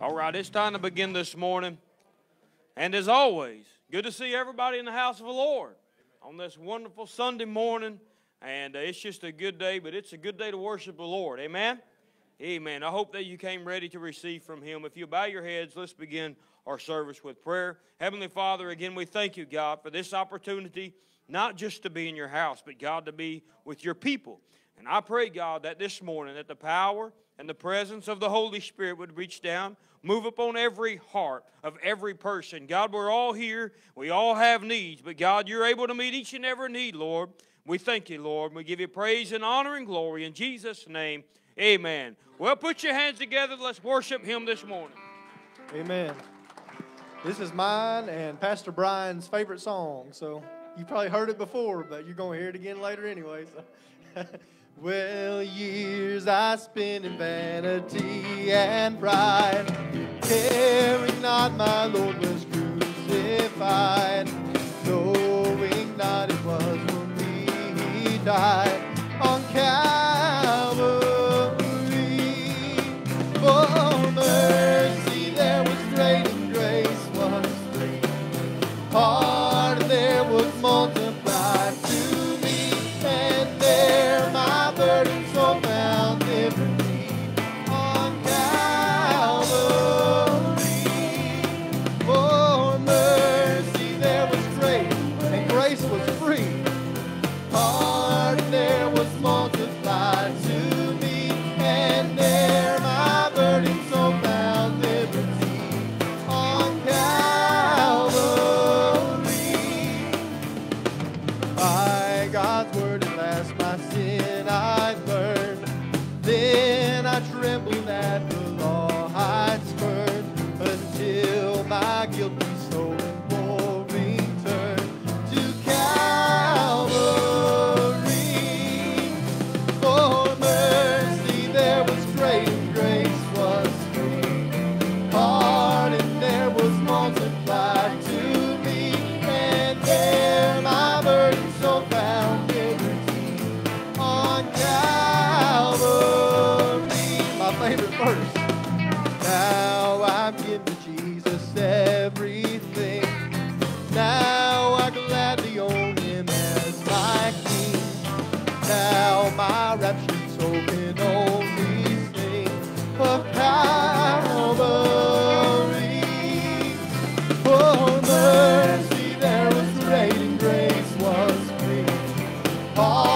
All right, it's time to begin this morning. And as always, good to see everybody in the house of the Lord on this wonderful Sunday morning. And uh, it's just a good day, but it's a good day to worship the Lord. Amen? Amen. I hope that you came ready to receive from Him. If you bow your heads, let's begin our service with prayer. Heavenly Father, again, we thank you, God, for this opportunity, not just to be in your house, but God, to be with your people. And I pray, God, that this morning, that the power and the presence of the Holy Spirit would reach down, move upon every heart of every person. God, we're all here. We all have needs, but God, you're able to meet each and every need, Lord. We thank you, Lord. We give you praise and honor and glory. In Jesus' name, amen. Well, put your hands together. Let's worship him this morning. Amen. This is mine and Pastor Brian's favorite song. So you probably heard it before, but you're going to hear it again later anyway. So. well, years I spent in vanity and pride, caring not my Lord was crucified, knowing not it was for me he died on Calvary. For mercy there was great and grace was free. Pardon there was multiplied Pardon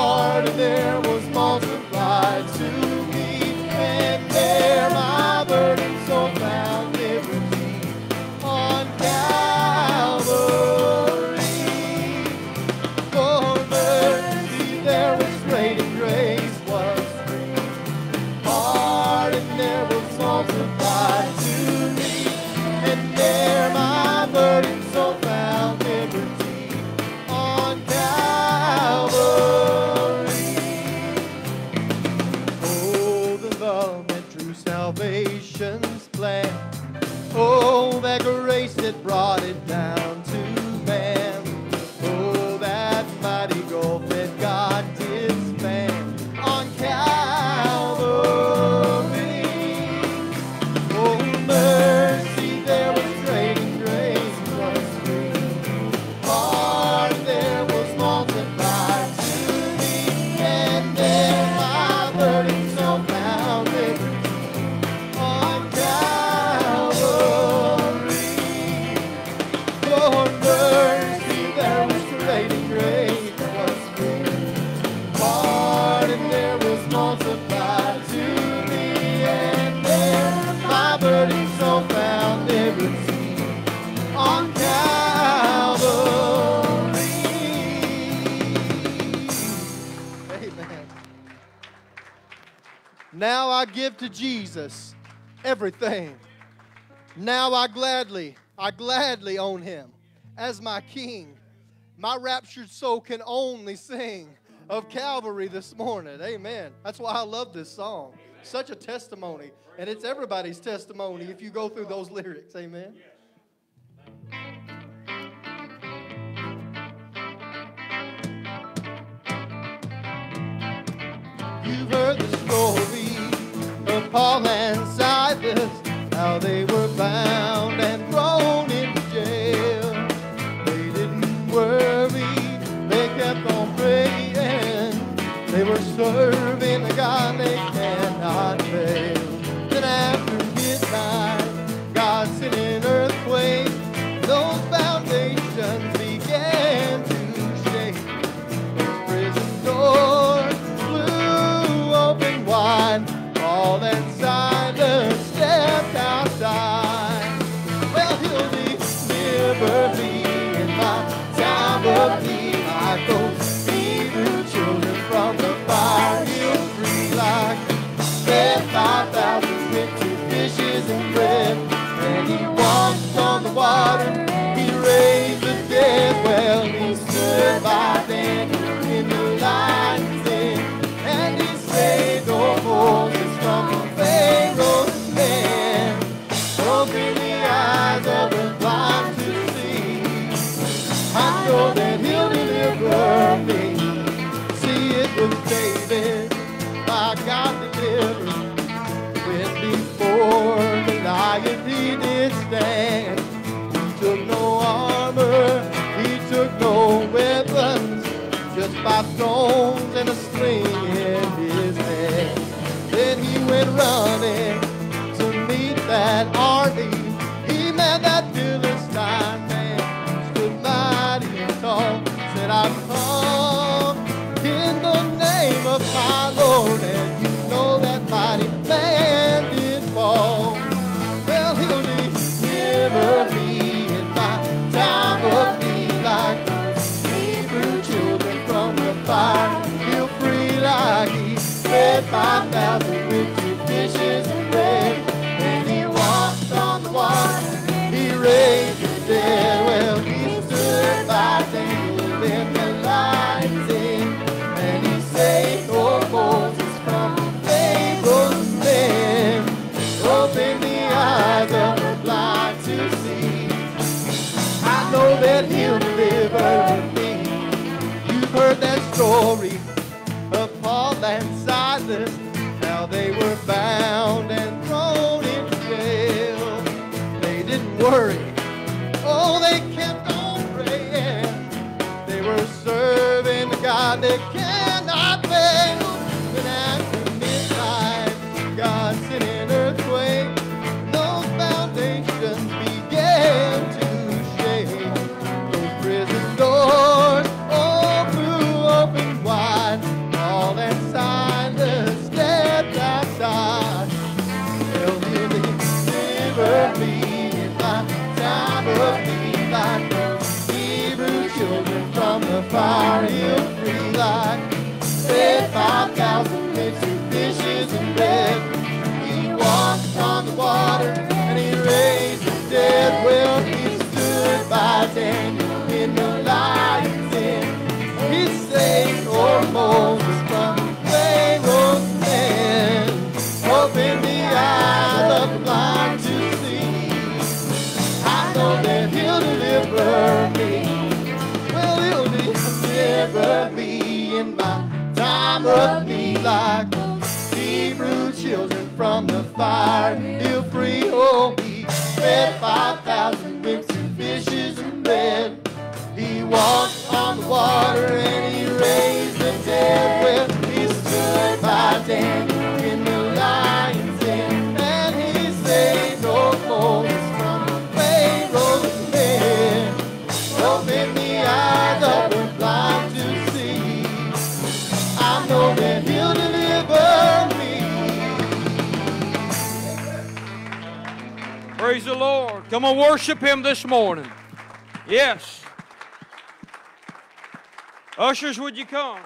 everything. Now I gladly, I gladly own him as my king. My raptured soul can only sing of Calvary this morning. Amen. That's why I love this song. Such a testimony. And it's everybody's testimony if you go through those lyrics. Amen. You've heard the story Paul and Silas, how they were bound and thrown into jail. They didn't worry, they kept on praying, they were serving. Come on, worship Him this morning. Yes. Ushers, would you come?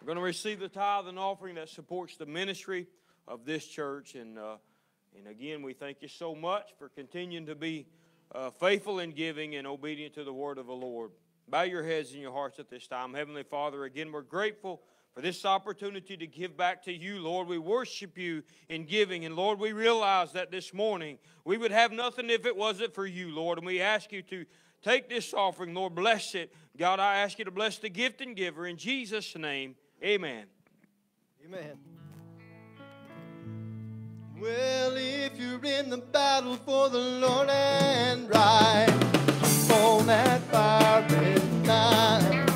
We're going to receive the tithe and offering that supports the ministry of this church. And, uh, and again, we thank you so much for continuing to be uh, faithful in giving and obedient to the word of the Lord. Bow your heads and your hearts at this time. Heavenly Father, again, we're grateful for this opportunity to give back to you, Lord. We worship you in giving. And Lord, we realize that this morning we would have nothing if it wasn't for you, Lord. And we ask you to take this offering, Lord. Bless it. God, I ask you to bless the gift and giver. In Jesus' name, amen. Amen. Well, if you're in the battle for the Lord and right, on that fire and.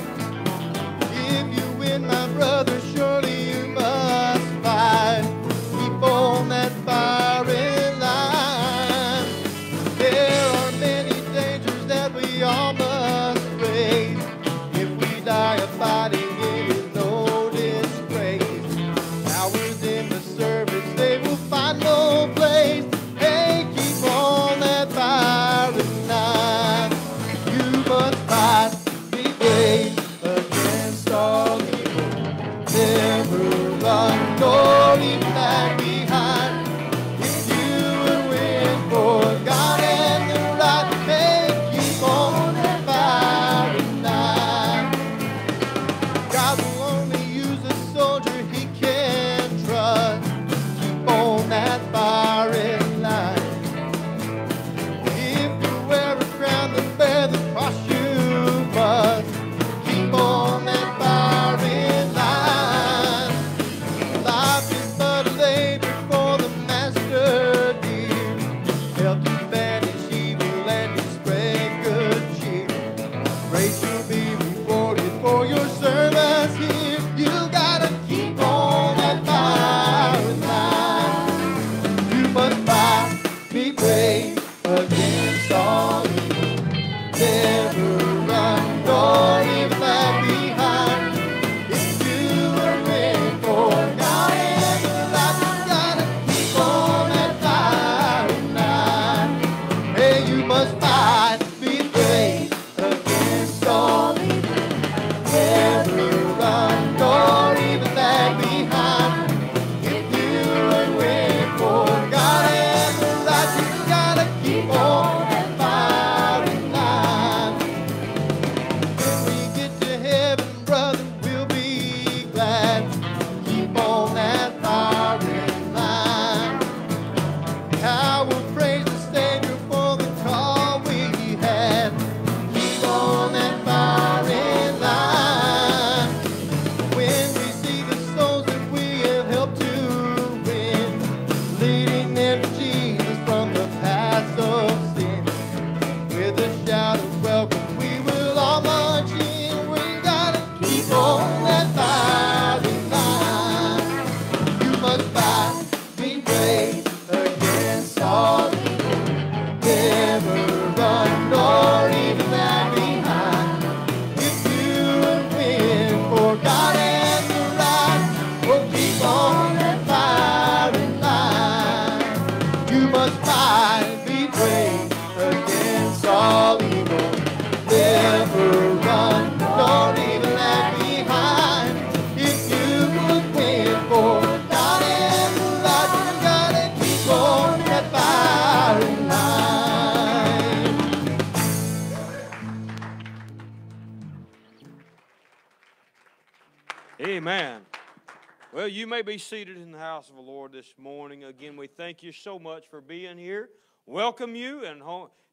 Be seated in the house of the Lord this morning. Again, we thank you so much for being here. Welcome you, and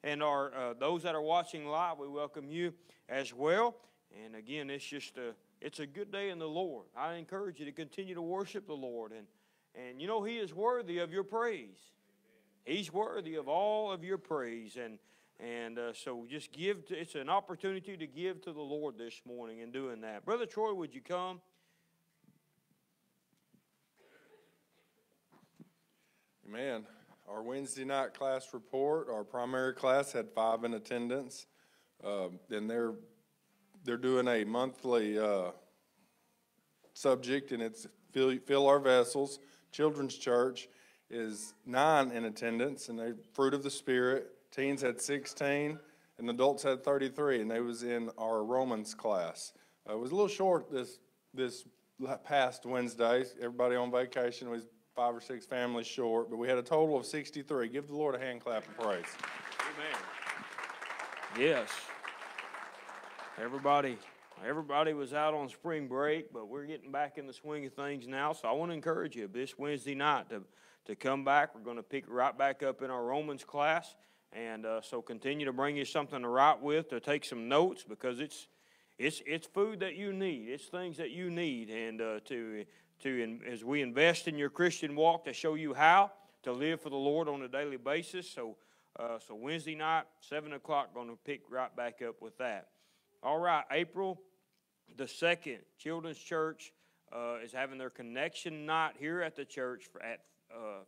and our uh, those that are watching live, we welcome you as well. And again, it's just a it's a good day in the Lord. I encourage you to continue to worship the Lord, and and you know He is worthy of your praise. He's worthy of all of your praise, and and uh, so just give. To, it's an opportunity to give to the Lord this morning in doing that. Brother Troy, would you come? Amen. Our Wednesday night class report, our primary class had five in attendance. Um, and they're, they're doing a monthly, uh, subject and it's fill, fill our vessels. Children's church is nine in attendance and they fruit of the spirit. Teens had sixteen and adults had thirty-three and they was in our Romans class. Uh, it was a little short this, this past Wednesday. Everybody on vacation was five or six families short, but we had a total of sixty-three. Give the Lord a hand clap of praise. Amen. Yes. Everybody, everybody was out on spring break, but we're getting back in the swing of things now. So I want to encourage you this Wednesday night to, to come back. We're going to pick right back up in our Romans class. And uh, so continue to bring you something to write with, to take some notes, because it's, it's, it's food that you need. It's things that you need. And uh, to, to as we invest in your Christian walk to show you how to live for the Lord on a daily basis. So, uh, so Wednesday night, 7 o'clock, going to pick right back up with that. All right, April the 2nd, Children's Church uh, is having their connection night here at the church at, uh,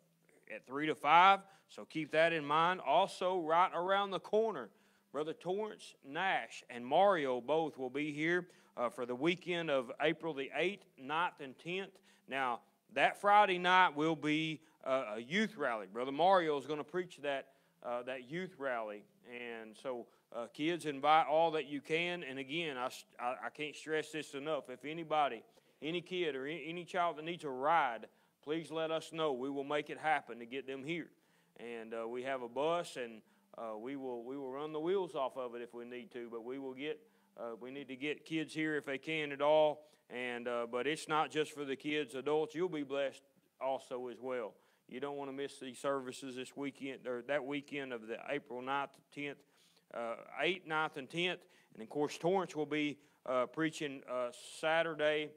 at 3 to 5. So keep that in mind. Also, right around the corner, Brother Torrance Nash and Mario both will be here uh, for the weekend of April the 8th, 9th, and 10th. Now, that Friday night will be a youth rally. Brother Mario is going to preach that, uh, that youth rally. And so, uh, kids, invite all that you can. And again, I, I, I can't stress this enough. If anybody, any kid or any child that needs a ride, please let us know. We will make it happen to get them here. And uh, we have a bus, and uh, we will we will run the wheels off of it if we need to. But we will get uh, we need to get kids here if they can at all. And uh, but it's not just for the kids, adults. You'll be blessed also as well. You don't want to miss these services this weekend or that weekend of the April 9th, 10th, uh, 8th, 9th, and 10th. And of course, Torrance will be uh, preaching uh, Saturday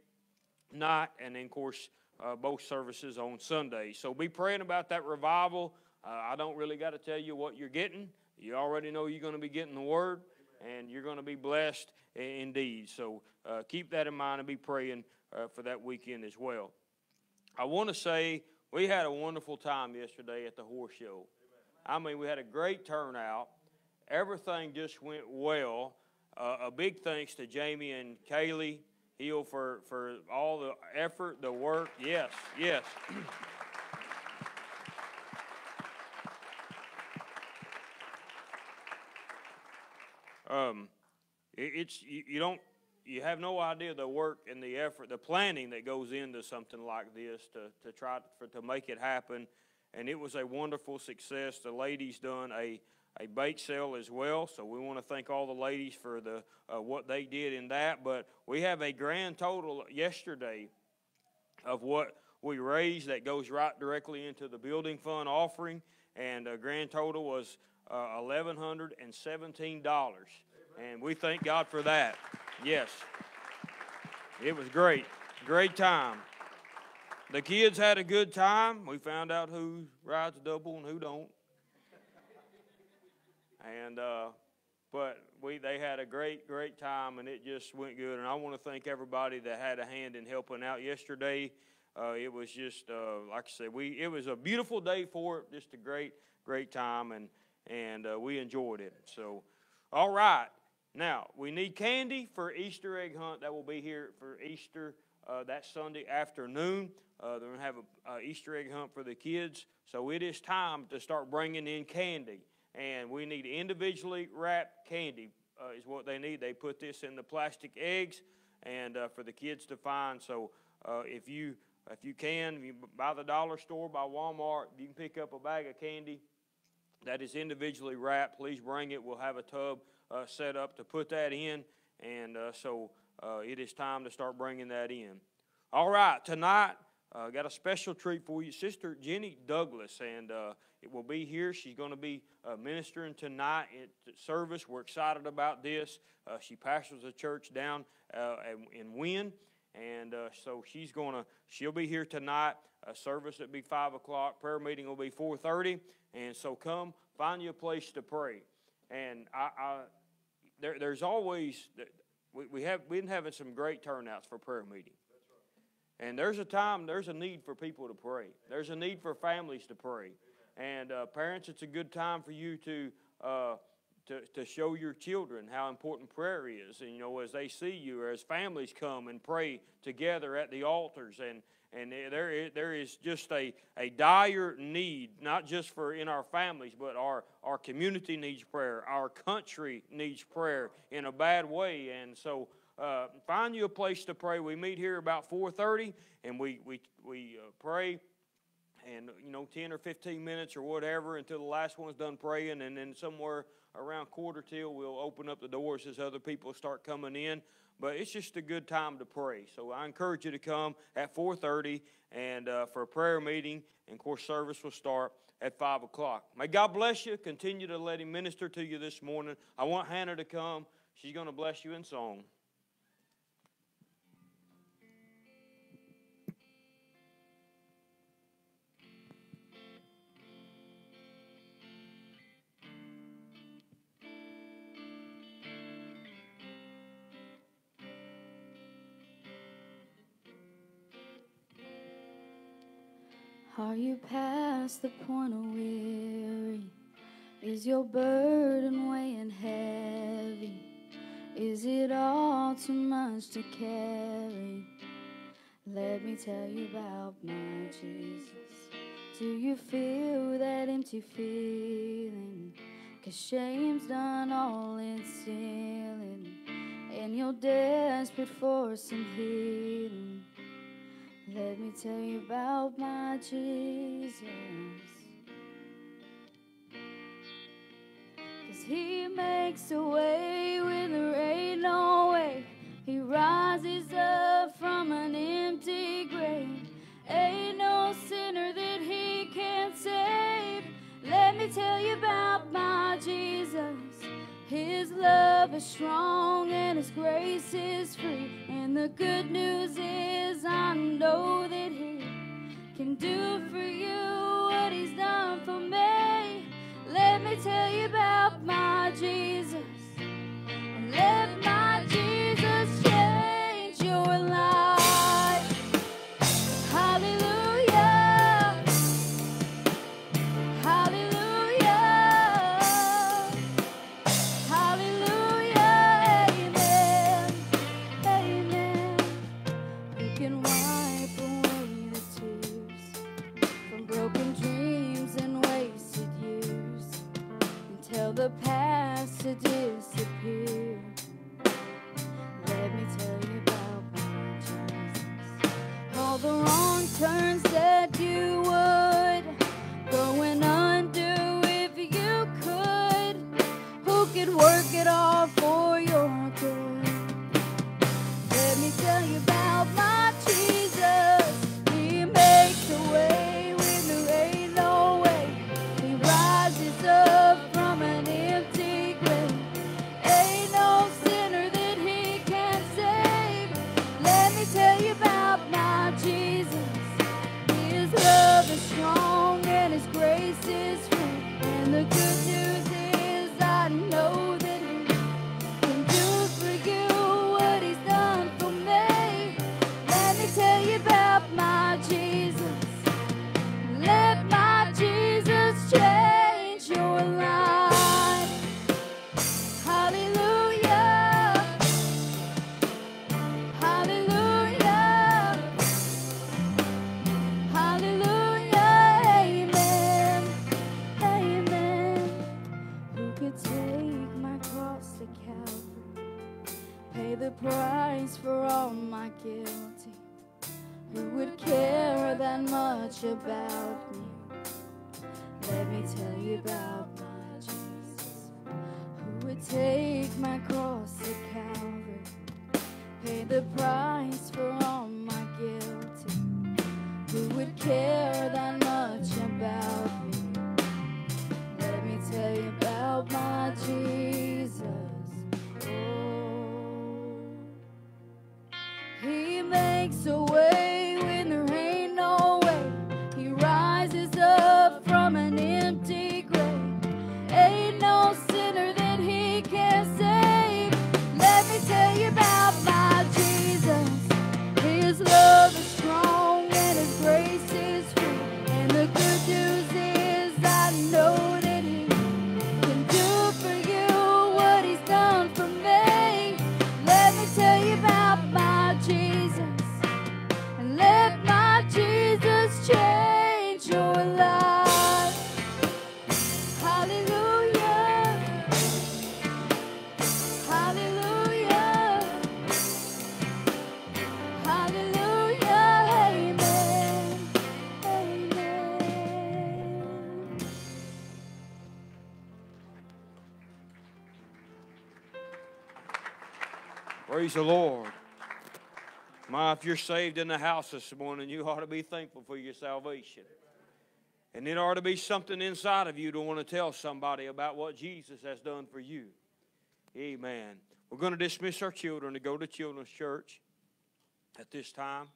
night, and then of course uh, both services on Sunday. So be praying about that revival. Uh, I don't really got to tell you what you're getting. You already know you're going to be getting the word, and you're going to be blessed indeed. So uh, keep that in mind and be praying for that weekend as well. I want to say we had a wonderful time yesterday at the horse show. I mean, we had a great turnout. Everything just went well. Uh, a big thanks to Jamie and Kaylee Hill for, for all the effort, the work. Yes, yes. um, it, it's you, you don't you have no idea the work and the effort, the planning that goes into something like this to, to try for, to make it happen. And it was a wonderful success. The ladies done a, a bake sale as well, so we want to thank all the ladies for the uh, what they did in that. But we have a grand total yesterday of what we raised that goes right directly into the building fund offering, and a grand total was uh, eleven hundred and seventeen dollars, and we thank God for that. Yes. It was great. Great time. The kids had a good time. We found out who rides double and who don't. And uh, but we they had a great great time and it just went good. And I want to thank everybody that had a hand in helping out yesterday. Uh, it was just uh, like I said, we it was a beautiful day for it. Just a great great time and and uh, we enjoyed it. So, all right. Now, we need candy for Easter egg hunt that will be here for Easter uh, that Sunday afternoon. Uh, they're going to have an Easter egg hunt for the kids. So it is time to start bringing in candy. And we need individually wrapped candy, uh, is what they need. They put this in the plastic eggs and uh, for the kids to find. So uh, if you if you can, if you buy the dollar store, by Walmart, you can pick up a bag of candy that is individually wrapped. Please bring it. We'll have a tub uh, set up to put that in, and uh, so uh, it is time to start bringing that in. All right, tonight uh, got a special treat for you, Sister Jenny Douglas, and uh, it will be here. She's going to be uh, ministering tonight at service. We're excited about this. Uh, she pastors a church down in Wynne, and so she's going to she'll be here tonight. A service at be five o'clock. Prayer meeting will be four thirty, and so come find you a place to pray. And I, I there, there's always we, we have been having some great turnouts for prayer meeting. And there's a time, there's a need for people to pray. There's a need for families to pray. And uh, parents, it's a good time for you to, uh, to to show your children how important prayer is. And you know, as they see you, as families come and pray together at the altars, and and there is, there is just a, a dire need, not just for in our families, but our, our community needs prayer. Our country needs prayer in a bad way. And so uh, find you a place to pray. We meet here about 4.30, and we, we, we uh, pray and you know 10 or 15 minutes or whatever until the last one's done praying and then somewhere around quarter till we'll open up the doors as other people start coming in but it's just a good time to pray. So I encourage you to come at 4:30 and uh, for a prayer meeting. And of course, service will start at five o'clock. May God bless you. Continue to let Him minister to you this morning. I want Hannah to come. She's going to bless you in song. Are you past the point of weary? Is your burden weighing heavy? Is it all too much to carry? Let me tell you about my Jesus. Do you feel that empty feeling? Cause shame's done all it's stealing, and you're desperate for some healing. Let me tell you about my Jesus. Cause he makes a way when there ain't no way. He rises up from an empty grave. Ain't no sinner that he can't save. Let me tell you about my Jesus. His love is strong and His grace is free. And the good news is, I know that He can do for you what He's done for me. Let me tell you about my Jesus. Turns much about me? Let me tell you about my Jesus. Who would take my cross to Calvary? Pay the price for all my guilty. Who would care that much about me? Let me tell you about my Jesus. Oh, He makes a way Praise the Lord. My, if you're saved in the house this morning, you ought to be thankful for your salvation. And it ought to be something inside of you to want to tell somebody about what Jesus has done for you. Amen. We're going to dismiss our children to go to children's church at this time.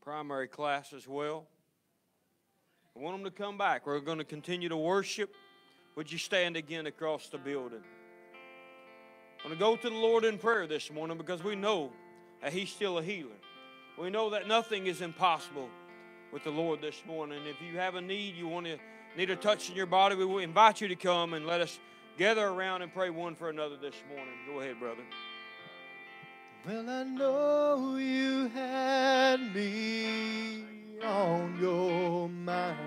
Primary class as well. I want them to come back. We're going to continue to worship. Would you stand again across the building? I'm going to go to the Lord in prayer this morning because we know that He's still a healer. We know that nothing is impossible with the Lord this morning. If you have a need, you want to need a touch in your body, we will invite you to come and let us gather around and pray one for another this morning. Go ahead, brother. Well, I know you had me on your mind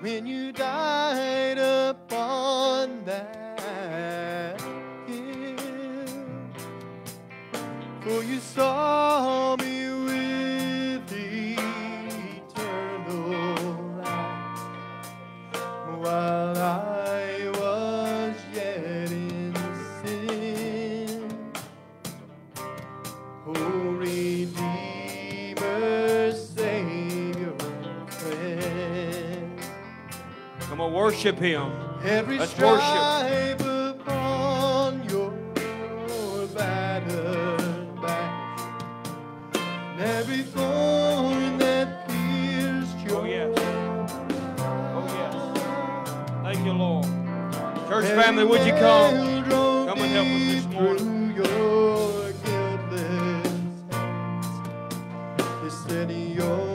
when you died upon that For you saw me with eternal eyes while I was yet in sin. Oh, Redeemer, Savior, friend. Come on, worship Him. Every Let's worship. You, Lord. Church family, would you come? Come and help us this morning. Your guiltless. You said your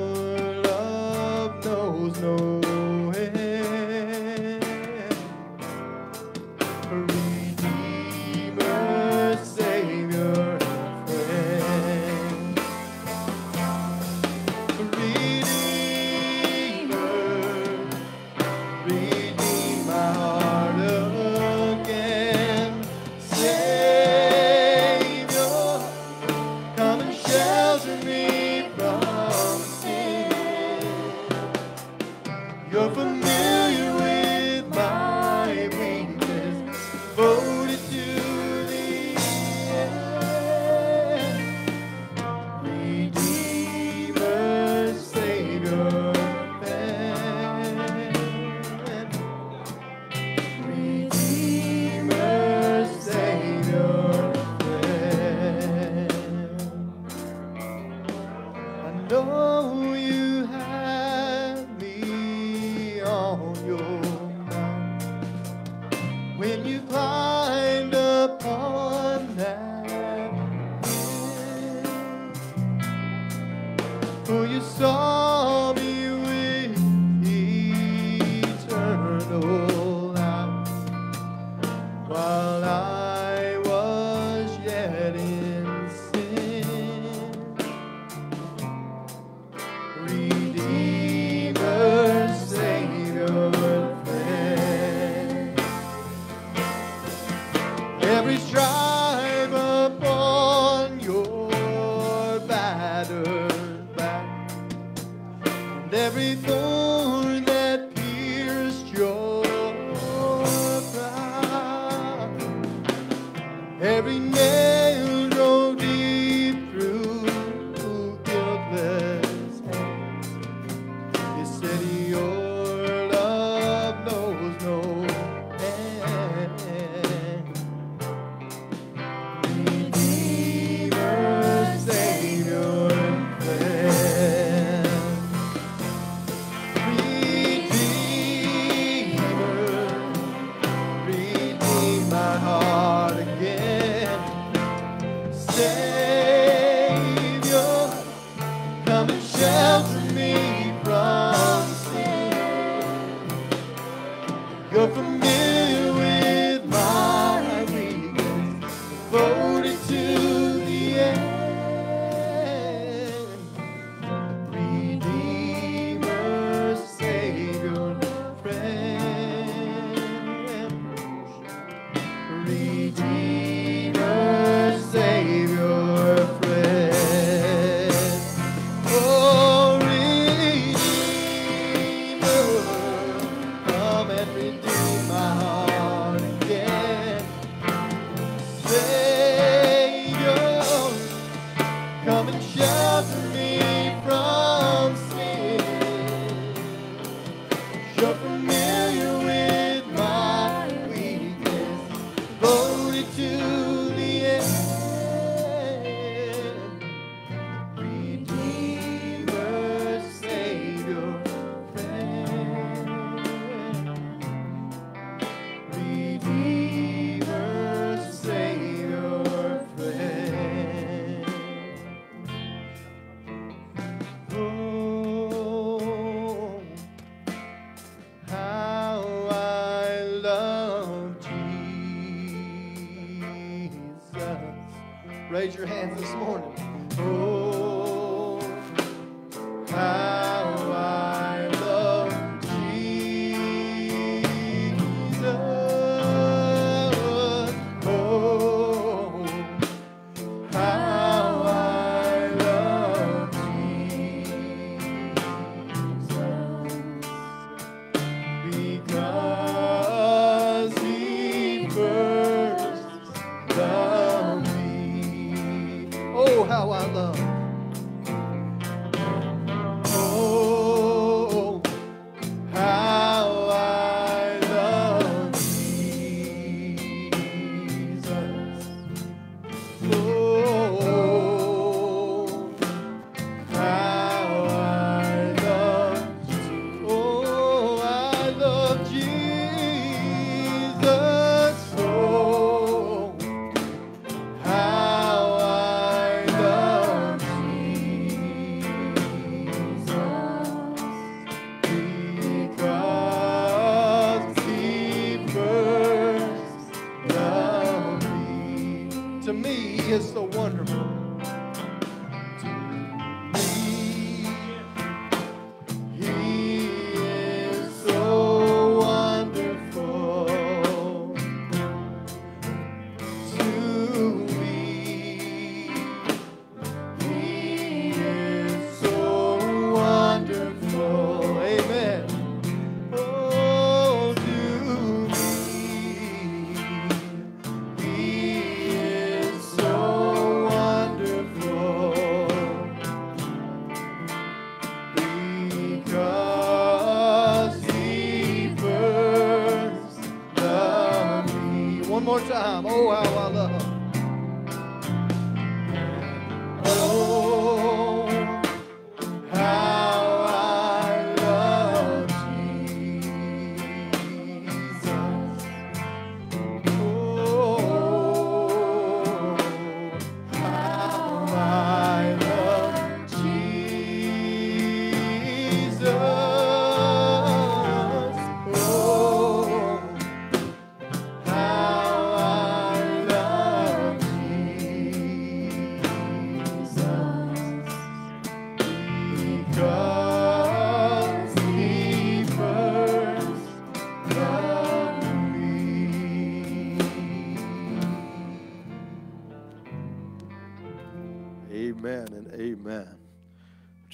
time. Oh, how I love.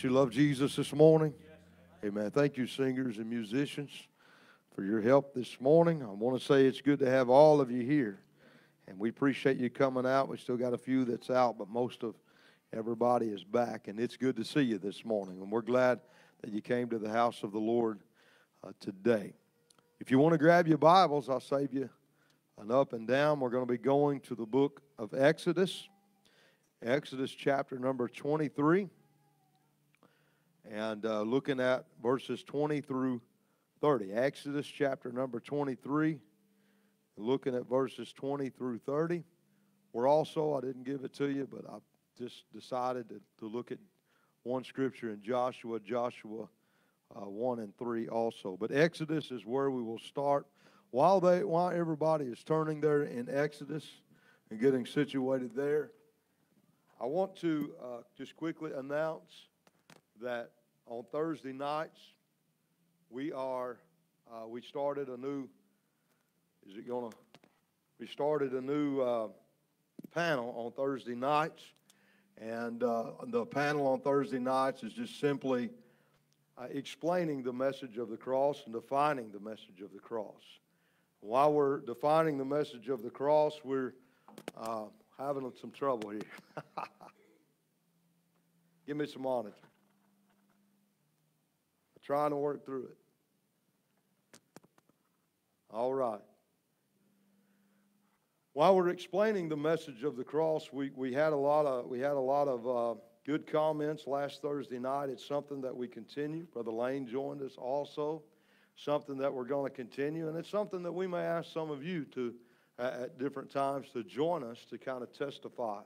You love Jesus this morning? Amen. Thank you, singers and musicians, for your help this morning. I want to say it's good to have all of you here. And we appreciate you coming out. We still got a few that's out, but most of everybody is back. And it's good to see you this morning. And we're glad that you came to the house of the Lord uh, today. If you want to grab your Bibles, I'll save you an up and down. We're going to be going to the book of Exodus. Exodus chapter number 23 and uh, looking at verses 20 through 30. Exodus chapter number 23, looking at verses 20 through 30. We're also, I didn't give it to you, but I just decided to, to look at one scripture in Joshua, Joshua uh, 1 and 3 also. But Exodus is where we will start. While, they, while everybody is turning there in Exodus and getting situated there, I want to uh, just quickly announce that on Thursday nights we are uh, we started a new. Is it gonna? We started a new uh, panel on Thursday nights, and uh, the panel on Thursday nights is just simply uh, explaining the message of the cross and defining the message of the cross. While we're defining the message of the cross, we're uh, having some trouble here. Give me some monitor. Trying to work through it. All right. While we're explaining the message of the cross, we, we had a lot of we had a lot of uh, good comments last Thursday night. It's something that we continue. Brother Lane joined us also. Something that we're going to continue, and it's something that we may ask some of you to at, at different times to join us to kind of testify.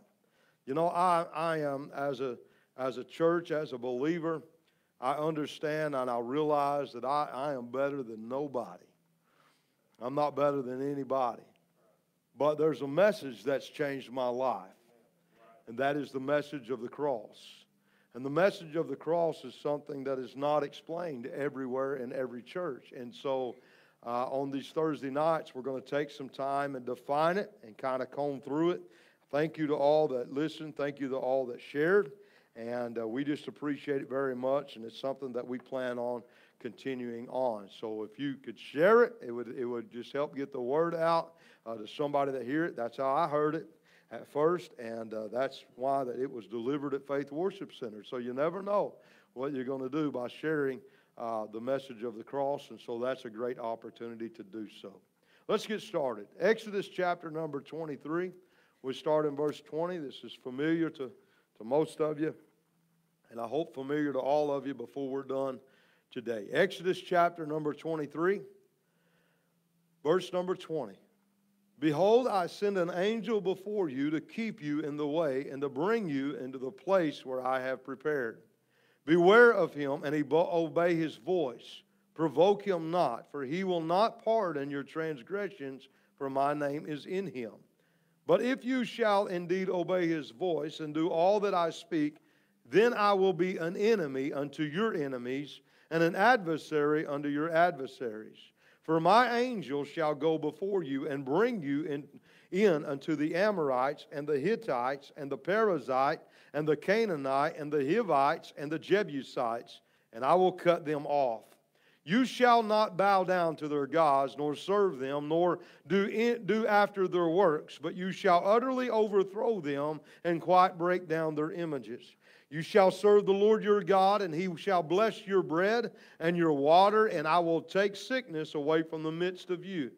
You know, I I am as a as a church, as a believer, I understand and I realize that I, I am better than nobody. I'm not better than anybody. But there's a message that's changed my life. and that is the message of the cross. And the message of the cross is something that is not explained everywhere in every church. And so uh, on these Thursday nights, we're going to take some time and define it and kind of comb through it. Thank you to all that listened. Thank you to all that shared. And uh, we just appreciate it very much. And it's something that we plan on continuing on. So if you could share it, it would, it would just help get the word out uh, to somebody that hear it. That's how I heard it at first, and uh, that's why that it was delivered at Faith Worship Center. So you never know what you're going to do by sharing uh, the message of the cross, and so that's a great opportunity to do so. Let's get started. Exodus chapter number 23. We start in verse 20. This is familiar to, to most of you, and I hope familiar to all of you before we're done today. Exodus chapter number 23, verse number 20. Behold, I send an angel before you to keep you in the way and to bring you into the place where I have prepared. Beware of him, and obey his voice. Provoke him not, for he will not pardon your transgressions, for my name is in him. But if you shall indeed obey his voice and do all that I speak, then I will be an enemy unto your enemies and an adversary unto your adversaries. For my angel shall go before you and bring you in, in unto the Amorites and the Hittites and the Perizzite and the Canaanite and the Hivites and the Jebusites, and I will cut them off. You shall not bow down to their gods, nor serve them, nor do, in, do after their works, but you shall utterly overthrow them and quite break down their images. You shall serve the Lord your God, and he shall bless your bread and your water, and I will take sickness away from the midst of you.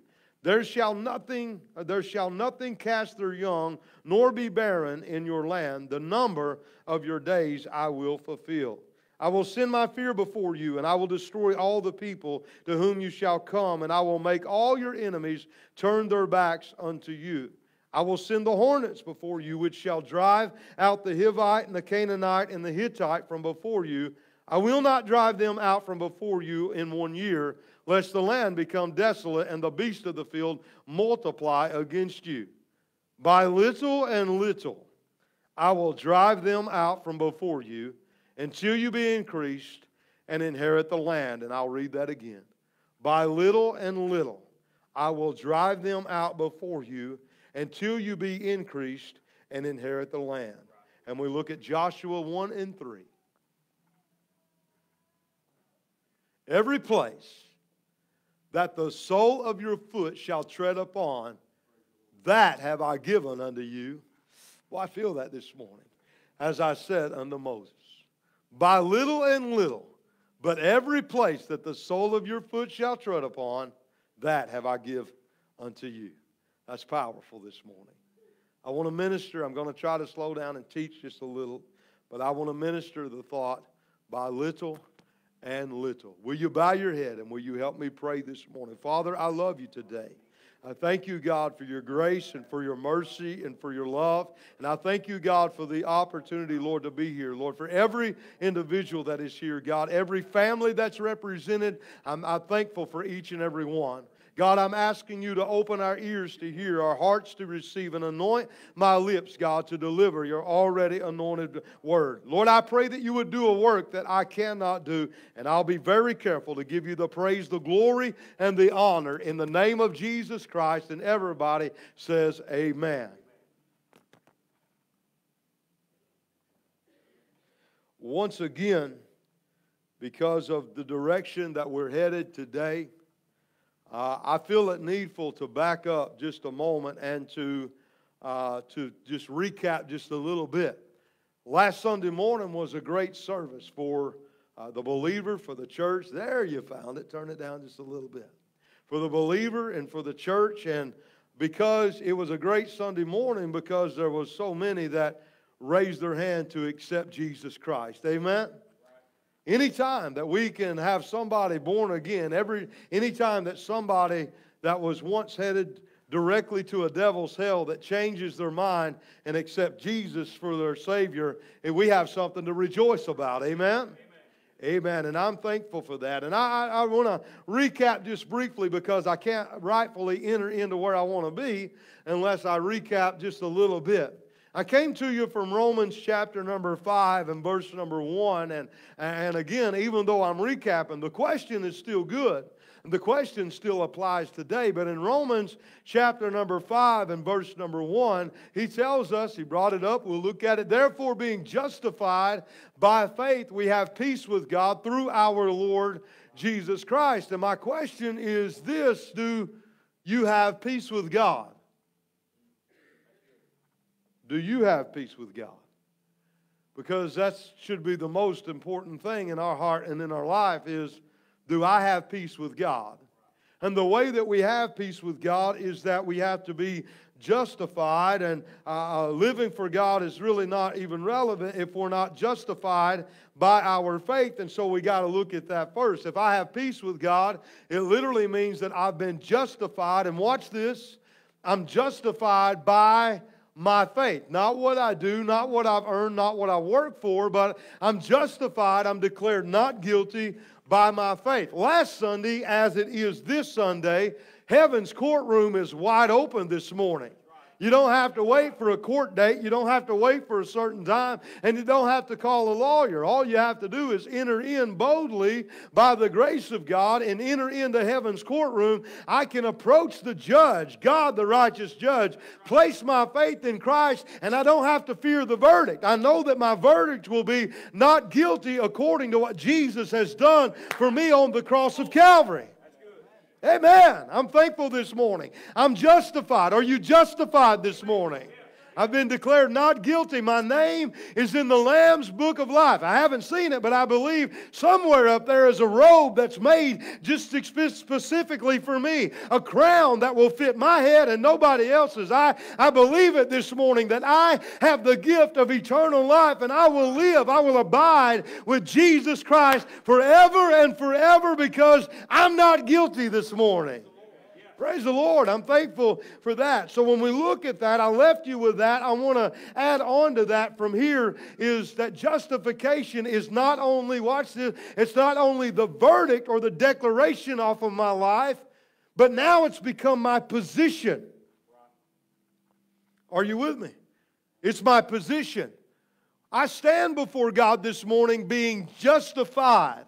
There shall nothing, there shall nothing cast their young, nor be barren in your land. The number of your days I will fulfill. I will send my fear before you, and I will destroy all the people to whom you shall come, and I will make all your enemies turn their backs unto you. I will send the hornets before you, which shall drive out the Hivite and the Canaanite and the Hittite from before you. I will not drive them out from before you in one year, lest the land become desolate and the beasts of the field multiply against you. By little and little I will drive them out from before you until you be increased and inherit the land. And I'll read that again. By little and little I will drive them out before you until you be increased and inherit the land. And we look at Joshua 1 and 3. Every place that the sole of your foot shall tread upon, that have I given unto you. Well, I feel that this morning, as I said unto Moses. By little and little, but every place that the sole of your foot shall tread upon, that have I give unto you. That's powerful this morning. I want to minister. I'm going to try to slow down and teach just a little, but I want to minister the thought by little and little. Will you bow your head and will you help me pray this morning? Father, I love you today. I thank you, God, for your grace and for your mercy and for your love. And I thank you, God, for the opportunity, Lord, to be here. Lord, for every individual that is here, God, every family that's represented, I'm, I'm thankful for each and every one. God, I'm asking you to open our ears to hear, our hearts to receive, and anoint my lips, God, to deliver your already anointed word. Lord, I pray that you would do a work that I cannot do, and I'll be very careful to give you the praise, the glory, and the honor in the name of Jesus Christ. And everybody says, Amen. Once again, because of the direction that we're headed today, uh, I feel it needful to back up just a moment and to, uh, to just recap just a little bit. Last Sunday morning was a great service for uh, the believer, for the church. There you found it. Turn it down just a little bit. For the believer and for the church. And because it was a great Sunday morning, because there was so many that raised their hand to accept Jesus Christ. Amen? Anytime that we can have somebody born again, every anytime that somebody that was once headed directly to a devil's hell that changes their mind and accept Jesus for their Savior, and we have something to rejoice about. Amen? Amen. Amen. And I'm thankful for that. And I, I, I want to recap just briefly because I can't rightfully enter into where I want to be unless I recap just a little bit. I came to you from Romans chapter number 5 and verse number 1. And, and again, even though I'm recapping, the question is still good. The question still applies today, but in Romans chapter number 5 and verse number 1, he tells us, he brought it up, we'll look at it. Therefore, being justified by faith, we have peace with God through our Lord Jesus Christ. And my question is this Do you have peace with God? Do you have peace with God? Because that should be the most important thing in our heart and in our life is do I have peace with God? And the way that we have peace with God is that we have to be justified, and uh, uh, living for God is really not even relevant if we're not justified by our faith. And so we got to look at that first. If I have peace with God, it literally means that I've been justified. And watch this I'm justified by my faith. Not what I do, not what I've earned, not what I work for, but I'm justified. I'm declared not guilty by my faith. Last Sunday, as it is this Sunday, heaven's courtroom is wide open this morning. You don't have to wait for a court date. You don't have to wait for a certain time. And you don't have to call a lawyer. All you have to do is enter in boldly by the grace of God and enter into heaven's courtroom. I can approach the judge, God, the righteous judge, place my faith in Christ, and I don't have to fear the verdict. I know that my verdict will be not guilty according to what Jesus has done for me on the cross of Calvary. Amen. I'm thankful this morning. I'm justified. Are you justified this morning? I've been declared not guilty. My name is in the Lamb's book of life. I haven't seen it, but I believe somewhere up there is a robe that's made just specifically for me, a crown that will fit my head and nobody else's. I, I believe it this morning that I have the gift of eternal life and I will live, I will abide with Jesus Christ forever and forever because I'm not guilty this morning. Praise the Lord. I'm thankful for that. So when we look at that, I left you with that. I want to add on to that from here is that justification is not only, watch this, it's not only the verdict or the declaration off of my life, but now it's become my position. Are you with me? It's my position. I stand before God this morning being justified.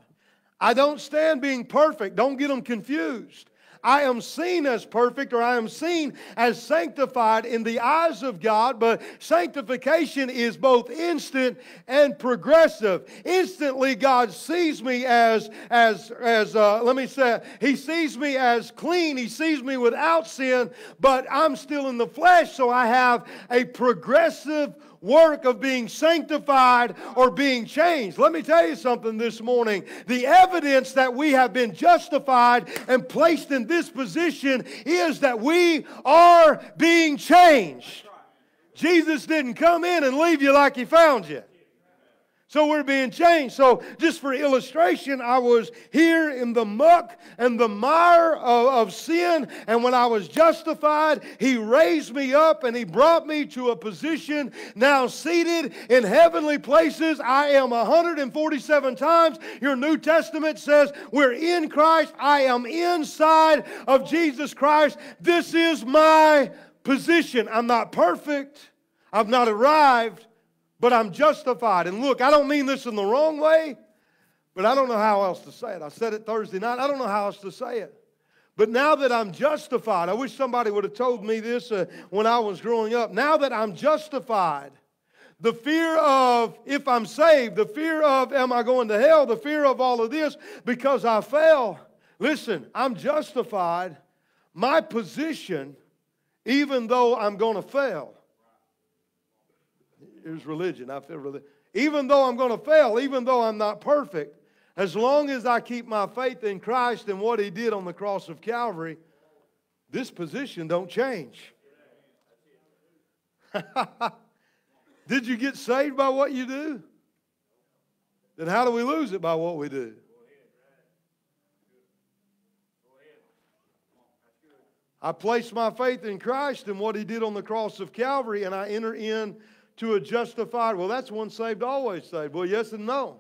I don't stand being perfect. Don't get them confused. I am seen as perfect or I am seen as sanctified in the eyes of God, but sanctification is both instant and progressive. Instantly, God sees me as, as, as uh, let me say, He sees me as clean. He sees me without sin, but I'm still in the flesh, so I have a progressive work of being sanctified or being changed. Let me tell you something this morning. The evidence that we have been justified and placed in this position is that we are being changed. Jesus didn't come in and leave you like he found you. So we're being changed. So, just for illustration, I was here in the muck and the mire of, of, sin, and when I was justified, He raised me up and He brought me to a position now seated in heavenly places. I am 147 times. Your New Testament says we're in Christ. I am inside of Jesus Christ. This is my position. I'm not perfect, I've not arrived but I'm justified. And look, I don't mean this in the wrong way, but I don't know how else to say it. I said it Thursday night. I don't know how else to say it. But now that I'm justified, I wish somebody would have told me this uh, when I was growing up. Now that I'm justified, the fear of if I'm saved, the fear of am I going to hell, the fear of all of this because I fell. Listen, I'm justified. My position, even though I'm going to fail, Here's religion. I feel religion. Even though I'm going to fail, even though I'm not perfect, as long as I keep my faith in Christ and what He did on the cross of Calvary, this position don't change. did you get saved by what you do? Then how do we lose it by what we do? I place my faith in Christ and what He did on the cross of Calvary, and I enter in to a justified. Well, that's one saved, always saved. Well, yes and no.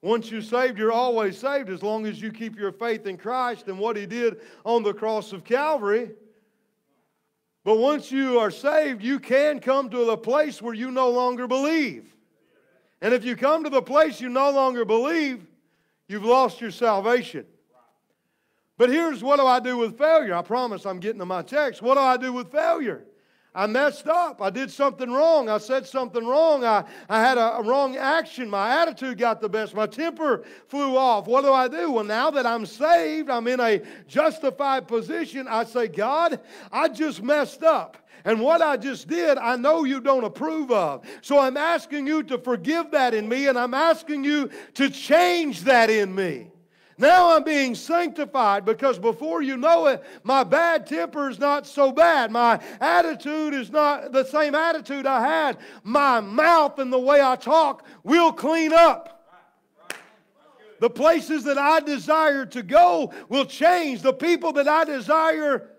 Once you're saved, you're always saved as long as you keep your faith in Christ and what He did on the cross of Calvary. But once you are saved, you can come to the place where you no longer believe. And if you come to the place you no longer believe, you've lost your salvation. But here's what do I do with failure? I promise I'm getting to my text. What do I do with failure? I messed up. I did something wrong. I said something wrong. I, I had a, a, wrong action. My attitude got the best. My temper flew off. What do I do? Well, now that I'm saved, I'm in a justified position. I say, God, I just messed up. And what I just did, I know you don't approve of. So I'm asking you to forgive that in me, and I'm asking you to change that in me. Now I'm being sanctified because before you know it, my bad temper is not so bad. My attitude is not the same attitude I had. My mouth and the way I talk will clean up. The places that I desire to go will change. The people that I desire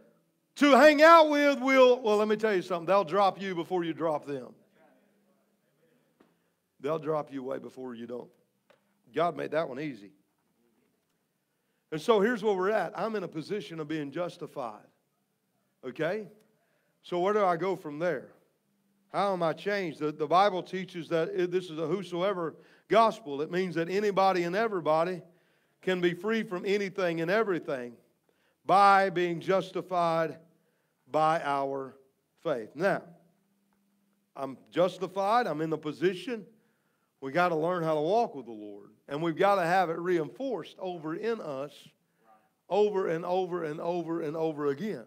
to hang out with will, well, let me tell you something, they'll drop you before you drop them. They'll drop you way before you don't. God made that one easy. And so here's where we're at. I'm in a position of being justified. Okay? So where do I go from there? How am I changed? The, the Bible teaches that this is a whosoever gospel. It means that anybody and everybody can be free from anything and everything by being justified by our faith. Now, I'm justified, I'm in the position. We got to learn how to walk with the Lord. And we've got to have it reinforced over in us over and over and over and over again.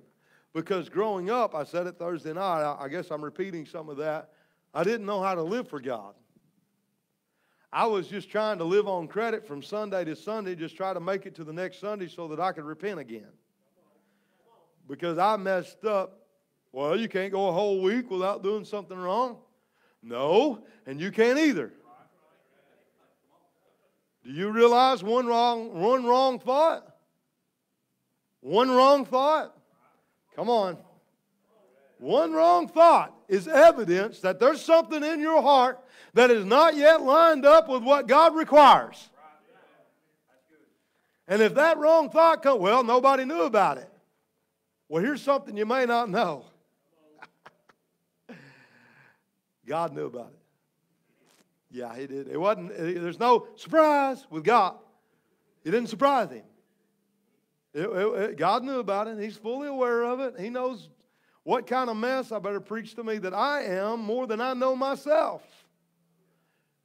Because growing up, I said it Thursday night, I guess I'm repeating some of that. I didn't know how to live for God. I was just trying to live on credit from Sunday to Sunday, just try to make it to the next Sunday so that I could repent again. Because I messed up. Well, you can't go a whole week without doing something wrong. No, and you can't either. Do you realize one wrong, one wrong thought? One wrong thought? Come on. One wrong thought is evidence that there's something in your heart that is not yet lined up with what God requires. And if that wrong thought comes, well, nobody knew about it. Well, here's something you may not know God knew about it. Yeah, he did. It wasn't, eh, there's no surprise with God. It didn't surprise him. It, it, it, God knew about it. He's fully aware of it. He knows what kind of mess I better preach to me that I am more than I know myself.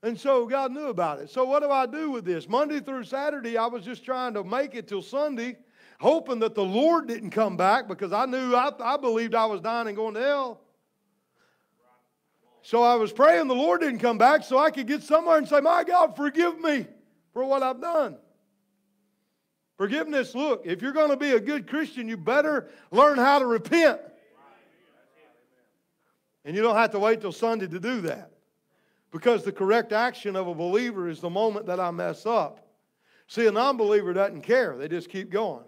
And so God knew about it. So what do I do with this? Monday through Saturday, I was just trying to make it till Sunday, hoping that the Lord didn't come back because I knew I, I believed I was dying and going to hell. So I was praying the Lord didn't come back so I could get somewhere and say, My God, forgive me for what I've done. Forgiveness, look, if you're going to be a good Christian, you better learn how to repent. And you don't have to wait till Sunday to do that. Because the correct action of a believer is the moment that I mess up. See, a non believer doesn't care, they just keep going.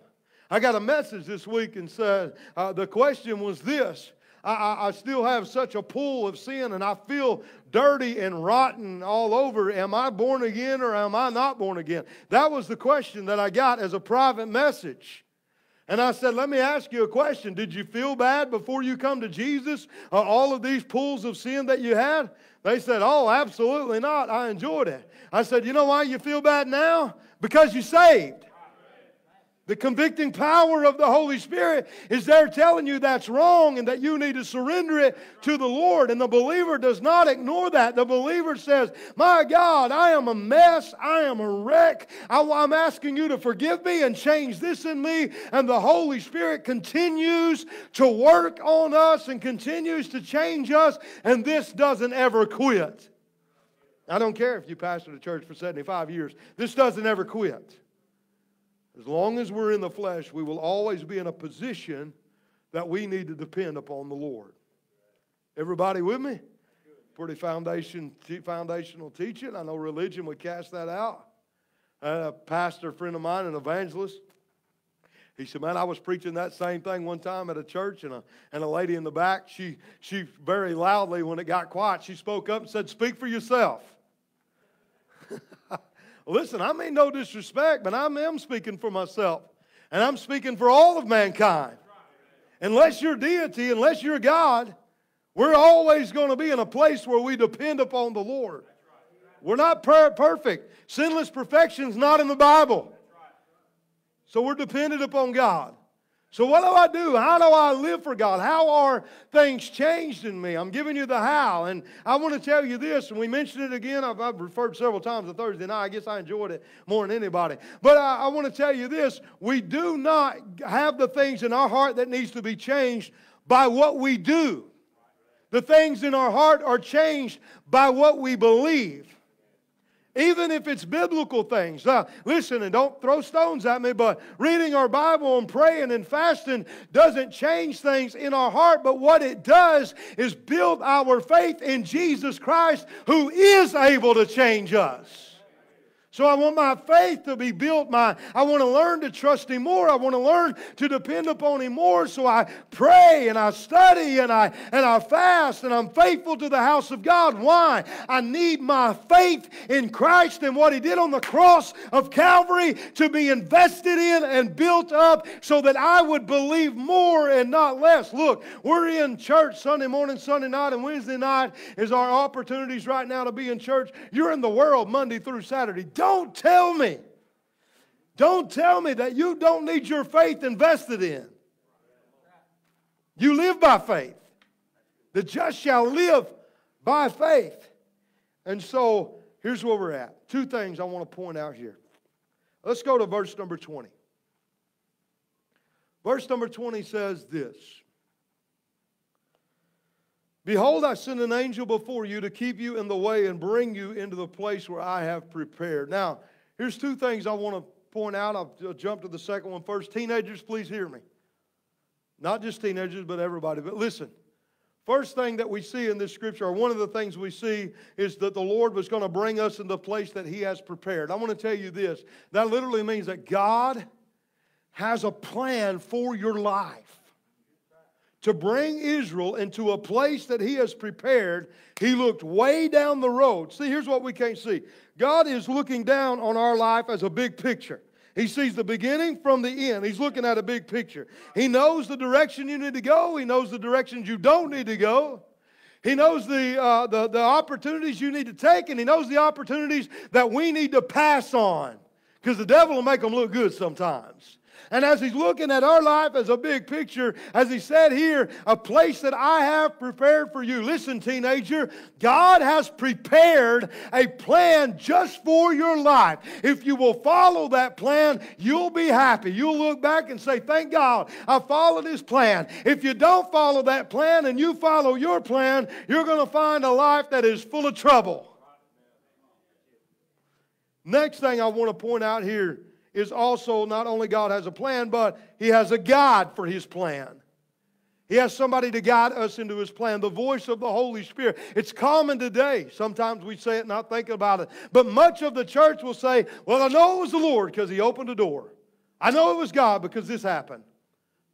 I got a message this week and said uh, the question was this I, I, still have such a pool of sin and I feel dirty and rotten all over. Am I born again or am I not born again? That was the question that I got as a private message. And I said, Let me ask you a question. Did you feel bad before you come to Jesus? Uh, all of these pools of sin that you had? They said, Oh, absolutely not. I enjoyed it. I said, You know why you feel bad now? Because you saved. The convicting power of the Holy Spirit is there telling you that's wrong and that you need to surrender it to the Lord. And the believer does not ignore that. The believer says, My God, I am a mess. I am a wreck. I'm asking you to forgive me and change this in me. And the Holy Spirit continues to work on us and continues to change us. And this doesn't ever quit. I don't care if you pastored a church for 75 years, this doesn't ever quit. As long as we're in the flesh, we will always be in a position that we need to depend upon the Lord. Everybody with me? Pretty foundation, foundational teaching. I know religion would cast that out. a pastor friend of mine, an evangelist, he said, Man, I was preaching that same thing one time at a church, and a, and a lady in the back, she, she very loudly, when it got quiet, she spoke up and said, Speak for yourself. Listen, I mean no disrespect, but I am speaking for myself. And I'm speaking for all of mankind. Unless you're deity, unless you're God, we're always going to be in a place where we depend upon the Lord. We're not per- perfect. Sinless perfection is not in the Bible. So we're dependent upon God. So, what do I do? How do I live for God? How are things changed in me? I'm giving you the how. And I want to tell you this, and we mentioned it again. I've, I've referred several times to Thursday night. I guess I enjoyed it more than anybody. But I, I want to tell you this we do not have the things in our heart that needs to be changed by what we do. The things in our heart are changed by what we believe. Even if it's biblical things. Now, listen, and don't throw stones at me, but reading our Bible and praying and fasting doesn't change things in our heart, but what it does is build our faith in Jesus Christ, who is able to change us. So I want my faith to be built. My, I want to learn to trust Him more. I want to learn to depend upon Him more. So I pray and I study and I and I fast and I'm faithful to the house of God. Why? I need my faith in Christ and what He did on the cross of Calvary to be invested in and built up so that I would believe more and not less. Look, we're in church Sunday morning, Sunday night, and Wednesday night is our opportunities right now to be in church. You're in the world Monday through Saturday. Don't tell me. Don't tell me that you don't need your faith invested in. You live by faith. The just shall live by faith. And so here's where we're at. Two things I want to point out here. Let's go to verse number 20. Verse number 20 says this Behold, I send an angel before you to keep you in the way and bring you into the place where I have prepared. Now, here's two things I want to point out. I'll jump to the second one first. Teenagers, please hear me. Not just teenagers, but everybody. But listen, first thing that we see in this scripture, or one of the things we see, is that the Lord was going to bring us in the place that He has prepared. I want to tell you this that literally means that God has a plan for your life to bring Israel into a place that he has prepared, he looked way down the road. See, here's what we can't see God is looking down on our life as a big picture. He sees the beginning from the end. He's looking at a big picture. He knows the direction you need to go, He knows the directions you don't need to go. He knows the, uh, the, the opportunities you need to take, and He knows the opportunities that we need to pass on. Because the devil will make them look good sometimes. And as he's looking at our life as a big picture, as he said here, a place that I have prepared for you. Listen, teenager, God has prepared a plan just for your life. If you will follow that plan, you'll be happy. You'll look back and say, Thank God I followed his plan. If you don't follow that plan and you follow your plan, you're going to find a life that is full of trouble. Next thing I want to point out here is also not only God has a plan, but He has a God for His plan. He has somebody to guide us into His plan, the voice of the Holy Spirit. It's common today. Sometimes we say it not thinking about it. But much of the church will say, Well, I know it was the Lord because He opened the door. I know it was God because this happened.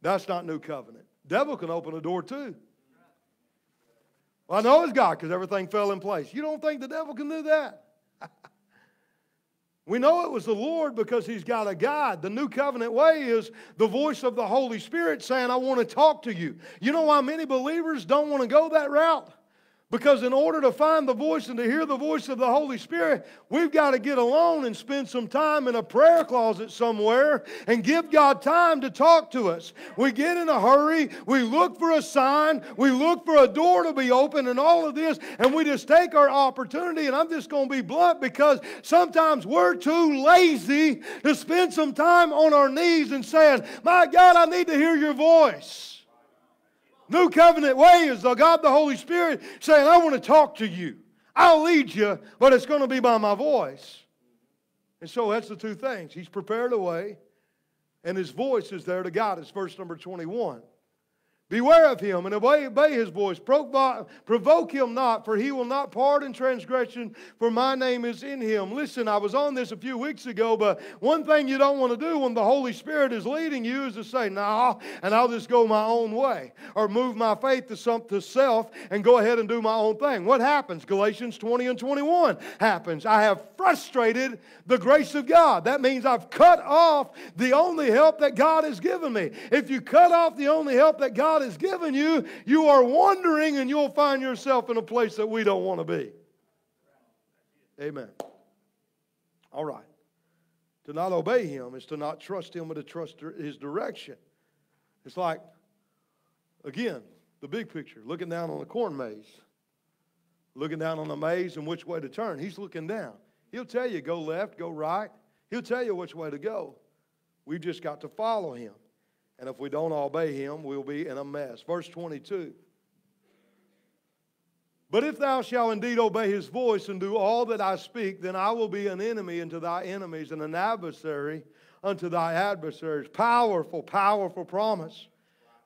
That's not new covenant. Devil can open a door too. Well, I know it's God because everything fell in place. You don't think the devil can do that? We know it was the Lord because He's got a guide. The new covenant way is the voice of the Holy Spirit saying, I want to talk to you. You know why many believers don't want to go that route? Because in order to find the voice and to hear the voice of the Holy Spirit, we've got to get alone and spend some time in a prayer closet somewhere and give God time to talk to us. We get in a hurry, we look for a sign, we look for a door to be open, and all of this, and we just take our opportunity. And I'm just going to be blunt because sometimes we're too lazy to spend some time on our knees and saying, My God, I need to hear your voice. New covenant way is the God the Holy Spirit saying, I want to talk to you. I'll lead you, but it's going to be by my voice. And so that's the two things. He's prepared a way, and his voice is there to guide us. Verse number 21. Beware of him and obey, his voice. Provoke, provoke him not, for he will not pardon transgression, for my name is in him. Listen, I was on this a few weeks ago, but one thing you don't want to do when the Holy Spirit is leading you is to say, nah, and I'll just go my own way, or move my faith to, some, to self and go ahead and do my own thing. What happens? Galatians 20 and 21 happens. I have frustrated the grace of God. That means I've cut off the only help that God has given me. If you cut off the only help that God God has given you, you are wandering and you'll find yourself in a place that we don't want to be. Amen. All right. To not obey him is to not trust him, but to trust his direction. It's like, again, the big picture, looking down on the corn maze, looking down on the maze and which way to turn. He's looking down. He'll tell you go left, go right. He'll tell you which way to go. We've just got to follow him. And if we don't obey him, we'll be in a mess. Verse 22. But if thou shalt indeed obey his voice and do all that I speak, then I will be an enemy unto thy enemies and an adversary unto thy adversaries. Powerful, powerful promise.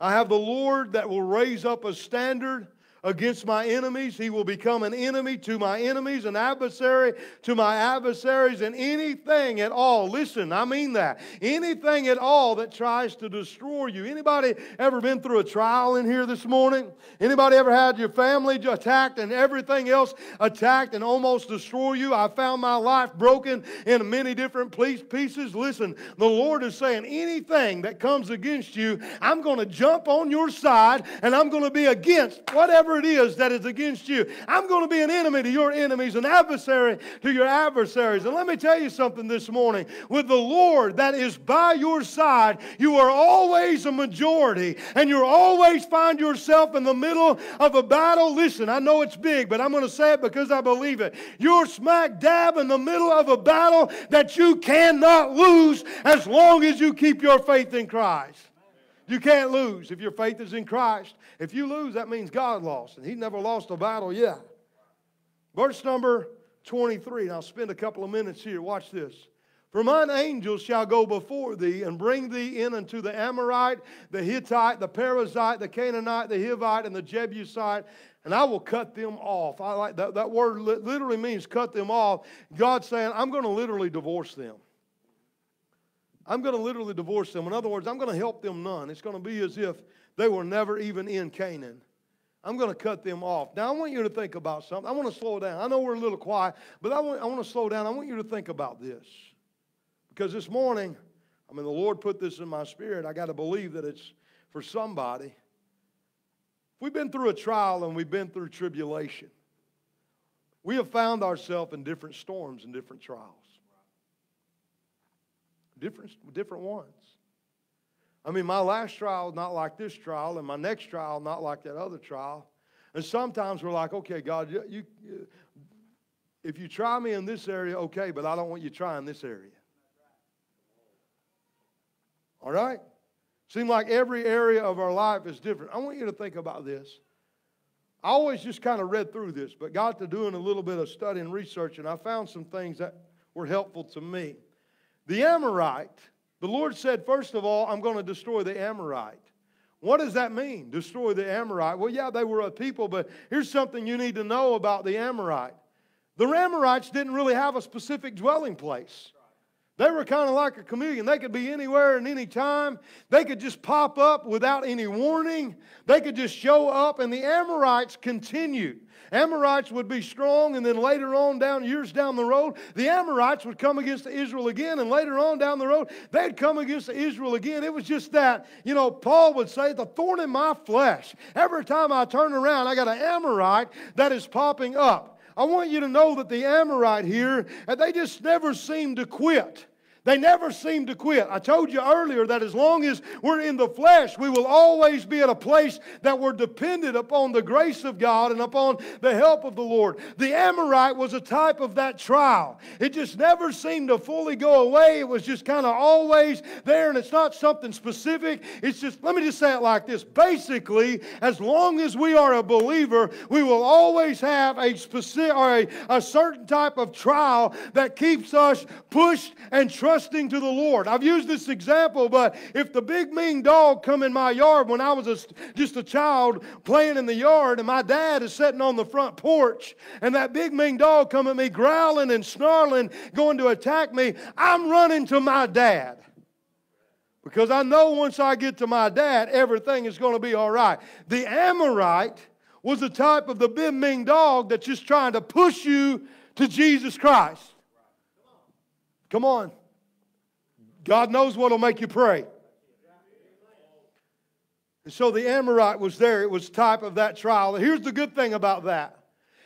I have the Lord that will raise up a standard against my enemies. He will become an enemy to my enemies, an adversary to my adversaries, and anything at all. Listen, I mean that. Anything at all that tries to destroy you. Anybody ever been through a trial in here this morning? Anybody ever had your family attacked and everything else attacked and almost destroy you? I found my life broken in many different pieces. Listen, the Lord is saying anything that comes against you, I'm going to jump on your side and I'm going to be against whatever whatever it is that is against you. I'm going to be an enemy to your enemies, an adversary to your adversaries. And let me tell you something this morning. With the Lord that is by your side, you are always a majority, and you always find yourself in the middle of a battle. Listen, I know it's big, but I'm going to say it because I believe it. You're smack dab in the middle of a battle that you cannot lose as long as you keep your faith in Christ. You can't lose if your faith is in Christ. If you lose, that means God lost, and He never lost a battle yet. Verse number 23. I'll spend a couple of minutes here. Watch this. For mine angels shall go before thee and bring thee in unto the Amorite, the Hittite, the Perizzite, the Canaanite, the Hivite, and the Jebusite, and I will cut them off. I like that, that word literally means cut them off. God's saying, I'm going to literally divorce them. I'm going to literally divorce them. In other words, I'm going to help them none. It's going to be as if they were never even in Canaan. I'm going to cut them off. Now, I want you to think about something. I want to slow down. I know we're a little quiet, but I want, I want to slow down. I want you to think about this. Because this morning, I mean, the Lord put this in my spirit. I got to believe that it's for somebody. We've been through a trial and we've been through tribulation, we have found ourselves in different storms and different trials different, different ones. I mean, my last trial not like this trial, and my next trial not like that other trial. And sometimes we're like, okay, God, you, you, if you try me in this area, okay, but I don't want you trying this area. All right? Seems like every area of our life is different. I want you to think about this. I always just kind of read through this, but got to doing a little bit of study and research, and I found some things that were helpful to me. The Amorite, the Lord said, first of all, I'm going to destroy the Amorite. What does that mean, destroy the Amorite? Well, yeah, they were a people, but here's something you need to know about the Amorite. The Amorites didn't really have a specific dwelling place. They were kind of like a chameleon. They could be anywhere and any time. They could just pop up without any warning. They could just show up, and the Amorites continued. Amorites would be strong, and then later on, down years down the road, the Amorites would come against Israel again, and later on down the road, they'd come against Israel again. It was just that, you know, Paul would say, the thorn in my flesh. Every time I turn around, I got an Amorite that is popping up. I want you to know that the Amorite here, they just never seem to quit. They never seem to quit. I told you earlier that as long as we're in the flesh, we will always be at a place that we're dependent upon the grace of God and upon the help of the Lord. The Amorite was a type of that trial. It just never seemed to fully go away. It was just kind of always there, and it's not something specific. It's just, let me just say it like this. Basically, as long as we are a believer, we will always have a specific or a, a certain type of trial that keeps us pushed and trusted trusting to the Lord. I've used this example, but if the big mean dog come in my yard when I was a, just a child playing in the yard and my dad is sitting on the front porch and that big mean dog come at me growling and snarling going to attack me, I'm running to my dad. Because I know once I get to my dad, everything is going to be all right. The Amorite was the type of the big mean dog that's just trying to push you to Jesus Christ. Come on. God knows what will make you pray. And so the Amorite was there. It was type of that trial. Here's the good thing about that.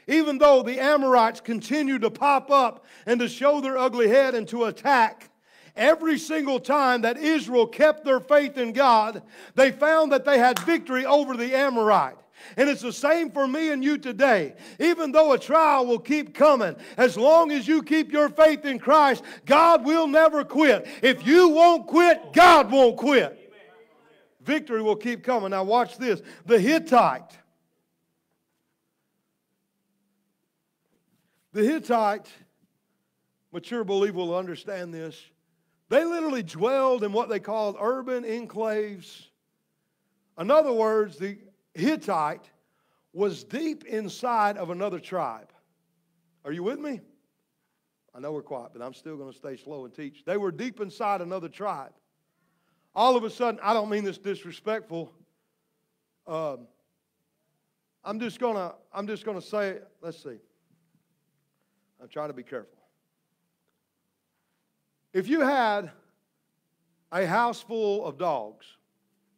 Even though the Amorites continued to pop up and to show their ugly head and to attack, every single time that Israel kept their faith in God, they found that they had victory over the Amorite. And it's the same for me and you today. Even though a trial will keep coming, as long as you keep your faith in Christ, God will never quit. If you won't quit, God won't quit. Victory will keep coming. Now, watch this. The Hittite. The Hittite, mature believer will understand this. They literally dwelled in what they called urban enclaves. In other words, the Hittite was deep inside of another tribe. Are you with me? I know we're quiet, but I'm still going to stay slow and teach. They were deep inside another tribe. All of a sudden, I don't mean this disrespectful. Um, I'm just gonna I'm just gonna say. Let's see. I'm trying to be careful. If you had a house full of dogs,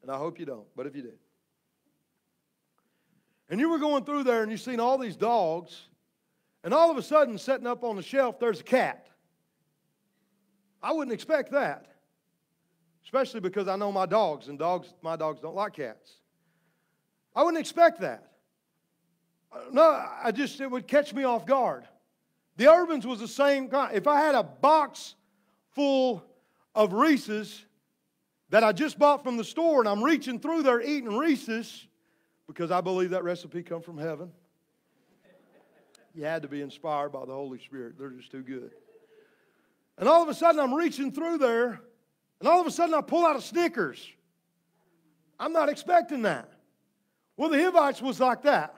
and I hope you don't, but if you did, and you were going through there and you've seen all these dogs, and all of a sudden, sitting up on the shelf, there's a cat. I wouldn't expect that, especially because I know my dogs, and dogs, my dogs don't like cats. I wouldn't expect that. Uh, no, I just, it would catch me off guard. The Urbans was the same kind. If I had a box full of Reese's that I just bought from the store and I'm reaching through there eating Reese's, because I believe that recipe come from heaven. You had to be inspired by the Holy Spirit. They're just too good. And all of a sudden, I'm reaching through there, and all of a sudden, I pull out a Snickers. I'm not expecting that. Well, the Hivites was like that.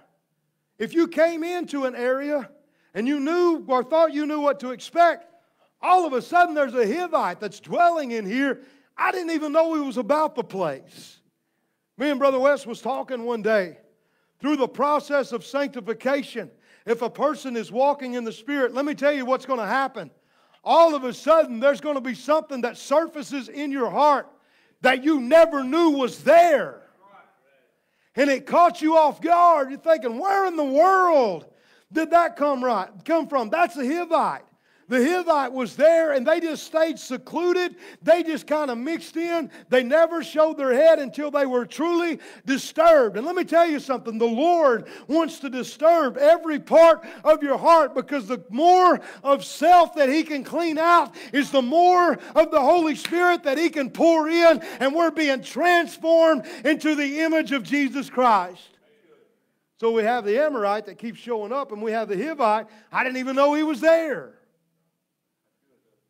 If you came into an area and you knew or thought you knew what to expect, all of a sudden there's a Hivite that's dwelling in here. I didn't even know he was about the place. Me and Brother West was talking one day through the process of sanctification. If a person is walking in the Spirit, let me tell you what's going to happen. All of a sudden, there's going to be something that surfaces in your heart that you never knew was there. And it caught you off guard. You're thinking, where in the world did that come right come from? That's a Hivite. The Hivite was there and they just stayed secluded. They just kind of mixed in. They never showed their head until they were truly disturbed. And let me tell you something the Lord wants to disturb every part of your heart because the more of self that He can clean out is the more of the Holy Spirit that He can pour in, and we're being transformed into the image of Jesus Christ. So we have the Amorite that keeps showing up, and we have the Hivite. I didn't even know he was there.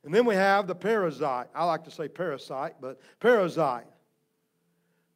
And then we have the parasite. I like to say parasite, but Perizzite.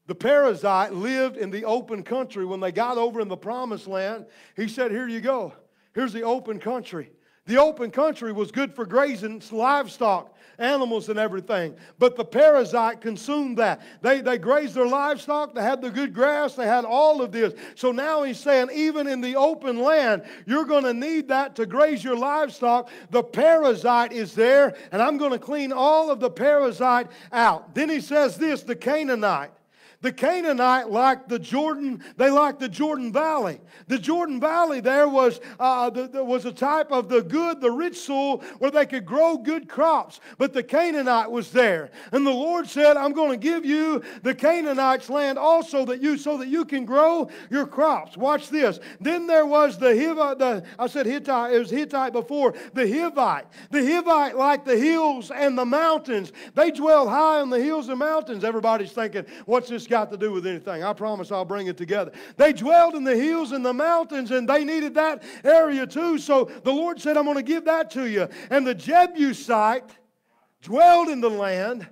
The parasite lived in the open country. When they got over in the promised land, he said, Here you go. Here's the open country. The open country was good for grazing livestock animals and everything. But the parasite consumed that. They, they grazed their livestock, they had the good grass, they had all of this. So now he's saying, even in the open land, you're going to need that to graze your livestock. The parasite is there, and I'm going to clean all of the parasite out. Then he says this the Canaanite. The Canaanite liked the Jordan, they liked the Jordan Valley. The Jordan Valley there was, uh, the, there was a type of the good, the rich soil where they could grow good crops. But the Canaanite was there. And the Lord said, I'm going to give you the Canaanites' land also that you so that you can grow your crops. Watch this. Then there was the Hivite, the, I said Hittite, it was Hittite before, the Hivite. The Hivite liked the hills and the mountains. They dwell high on the hills and mountains. Everybody's thinking, what's this got to do with anything? I promise I'll bring it together. They dwelled in the hills and the mountains, and they needed that area too. So the Lord said, I'm going to give that to you. And the Jebusite, dwelled in the land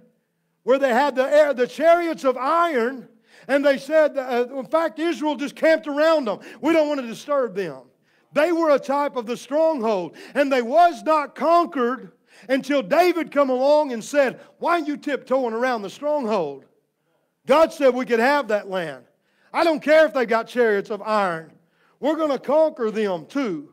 where they had the, air, the chariots of iron, and they said, uh, in fact, Israel just camped around them. We don't want to disturb them. They were a type of the stronghold, and they was not conquered until David come along and said, Why are you tiptoeing around the stronghold? God said we could have that land. I don't care if they got chariots of iron. We're going to conquer them too.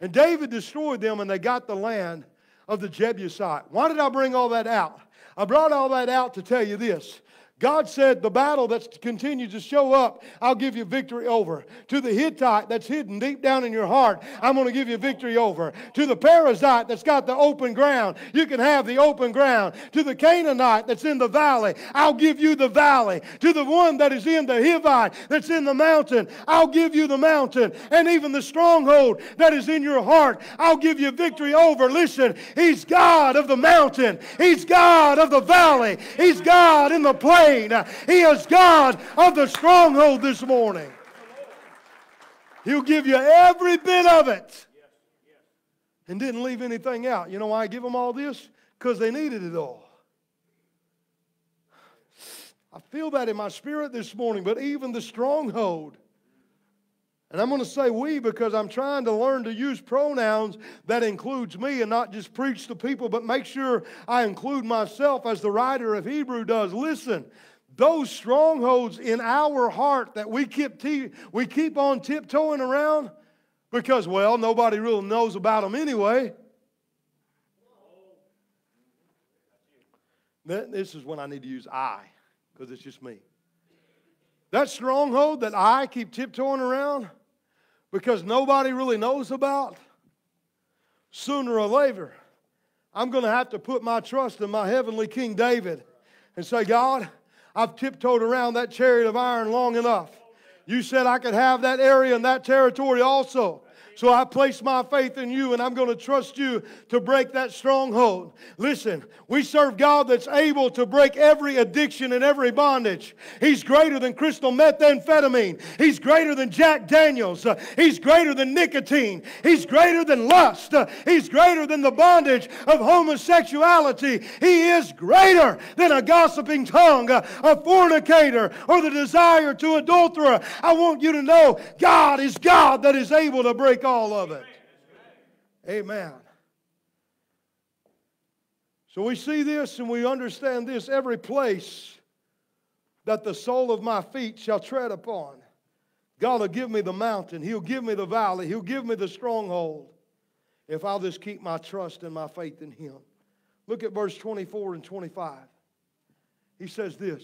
And David destroyed them and they got the land of the Jebusite. Why did I bring all that out? I brought all that out to tell you this God said, The battle that's continues to show up, I'll give you victory over. To the Hittite that's hidden deep down in your heart, I'm going to give you victory over. To the Perizzite that's got the open ground, you can have the open ground. To the Canaanite that's in the valley, I'll give you the valley. To the one that is in the Hivite that's in the mountain, I'll give you the mountain. And even the stronghold that is in your heart, I'll give you victory over. Listen, He's God of the mountain, He's God of the valley, He's God in the place. He is God of the stronghold this morning. He'll give you every bit of it. And didn't leave anything out. You know why I give them all this? Because they needed it all. I feel that in my spirit this morning, but even the stronghold. And I'm going to say we because I'm trying to learn to use pronouns that includes me and not just preach to people, but make sure I include myself as the writer of Hebrew does. Listen, those strongholds in our heart that we keep, t- we keep on tiptoeing around because, well, nobody really knows about them anyway. This is when I need to use I because it's just me. That stronghold that I keep tiptoeing around because nobody really knows about, sooner or later, I'm going to have to put my trust in my heavenly King David and say, God, I've tiptoed around that chariot of iron long enough. You said I could have that area and that territory also. So I place my faith in you and I'm going to trust you to break that stronghold. Listen, we serve God that's able to break every addiction and every bondage. He's greater than crystal methamphetamine. He's greater than Jack Daniels. Uh, he's greater than nicotine. He's greater than lust. Uh, he's greater than the bondage of homosexuality. He is greater than a gossiping tongue, uh, a fornicator, or the desire to adulterer. I want you to know God is God that is able to break all of it. Amen. So we see this and we understand this every place that the sole of my feet shall tread upon. God will give me the mountain, He'll give me the valley, He'll give me the stronghold if I'll just keep my trust and my faith in Him. Look at verse 24 and 25. He says this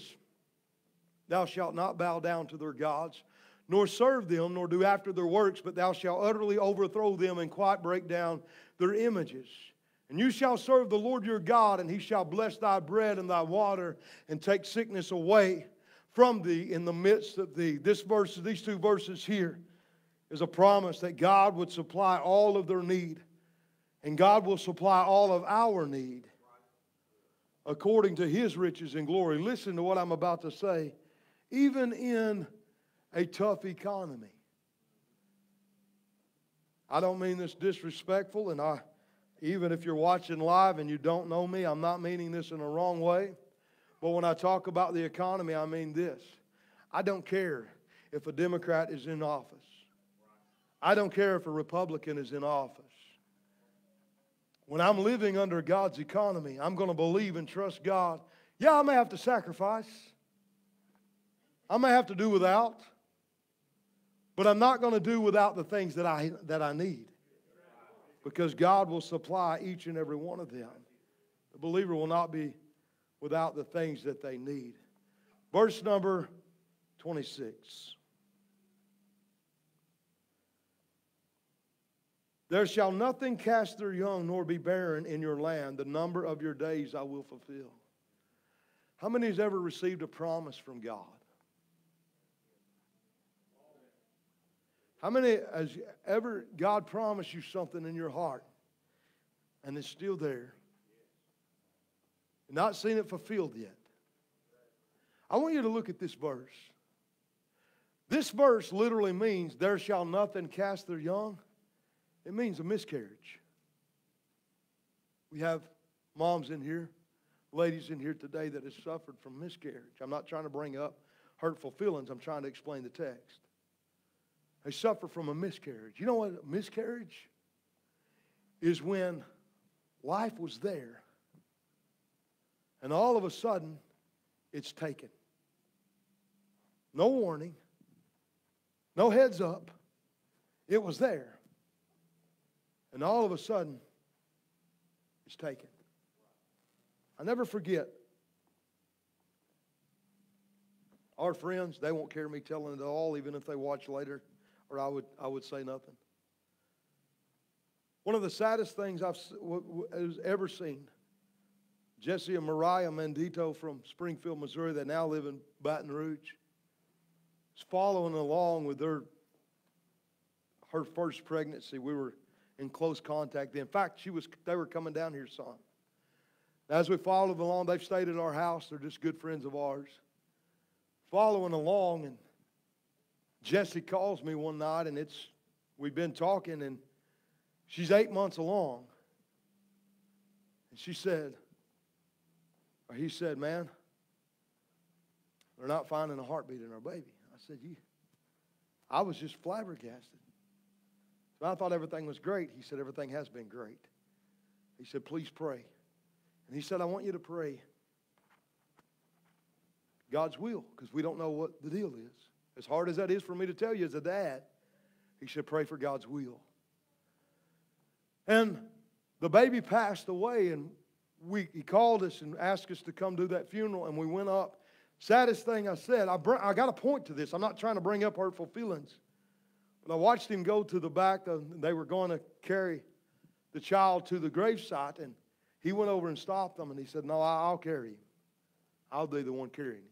Thou shalt not bow down to their gods nor serve them, nor do after their works, but thou shalt utterly overthrow them and quite break down their images. And you shall serve the Lord your God, and he shall bless thy bread and thy water, and take sickness away from thee in the midst of thee. This verse, these two verses here, is a promise that God would supply all of their need, and God will supply all of our need according to his riches and glory. Listen to what I'm about to say. Even in a tough economy. I don't mean this disrespectful, and I, even if you're watching live and you don't know me, I'm not meaning this in a wrong way. But when I talk about the economy, I mean this. I don't care if a Democrat is in office. I don't care if a Republican is in office. When I'm living under God's economy, I'm going to believe and trust God. Yeah, I may have to sacrifice. I may have to do without. But I'm not going to do without the things that I, that I need because God will supply each and every one of them. The believer will not be without the things that they need. Verse number 26. There shall nothing cast their young nor be barren in your land. The number of your days I will fulfill. How many has ever received a promise from God? How many has ever God promised you something in your heart and it's still there? Not seen it fulfilled yet. I want you to look at this verse. This verse literally means, There shall nothing cast their young. It means a miscarriage. We have moms in here. ladies in here today that has suffered from miscarriage. I'm not trying to bring up hurtful feelings, I'm trying to explain the text. They suffer from a miscarriage. You know what a miscarriage is when life was there and all of a sudden it's taken. No warning, no heads up. It was there. And all of a sudden, it's taken. I never forget. Our friends, they won't care me telling it all, even if they watch later, or I would, I would say nothing. One of the saddest things I've ever seen Jesse and Mariah Mendito from Springfield, Missouri, that now live in Baton Rouge, is following along with their her first pregnancy. We were in close contact. In fact, she was they were coming down here, son. As we followed along, they've stayed at our house. They're just good friends of ours. Following along, and Jesse calls me one night, and it's we've been talking, and she's eight months along. And she said, or he said, Man, they're not finding a heartbeat in our baby. I said, You I was just flabbergasted. So I thought everything was great. He said, Everything has been great. He said, Please pray. And he said, I want you to pray God's will, because we don't know what the deal is. As hard as that is for me to tell you as a dad, he said, Pray for God's will. And the baby passed away, and we, he called us and asked us to come do that funeral, and we went up. Saddest thing I said, I, br- I got a point to this. I'm not trying to bring up hurtful feelings. But I watched him go to the back. Of, they were going to carry the child to the gravesite, and he went over and stopped them, and he said, No, I'll carry him. I'll be the one carrying him.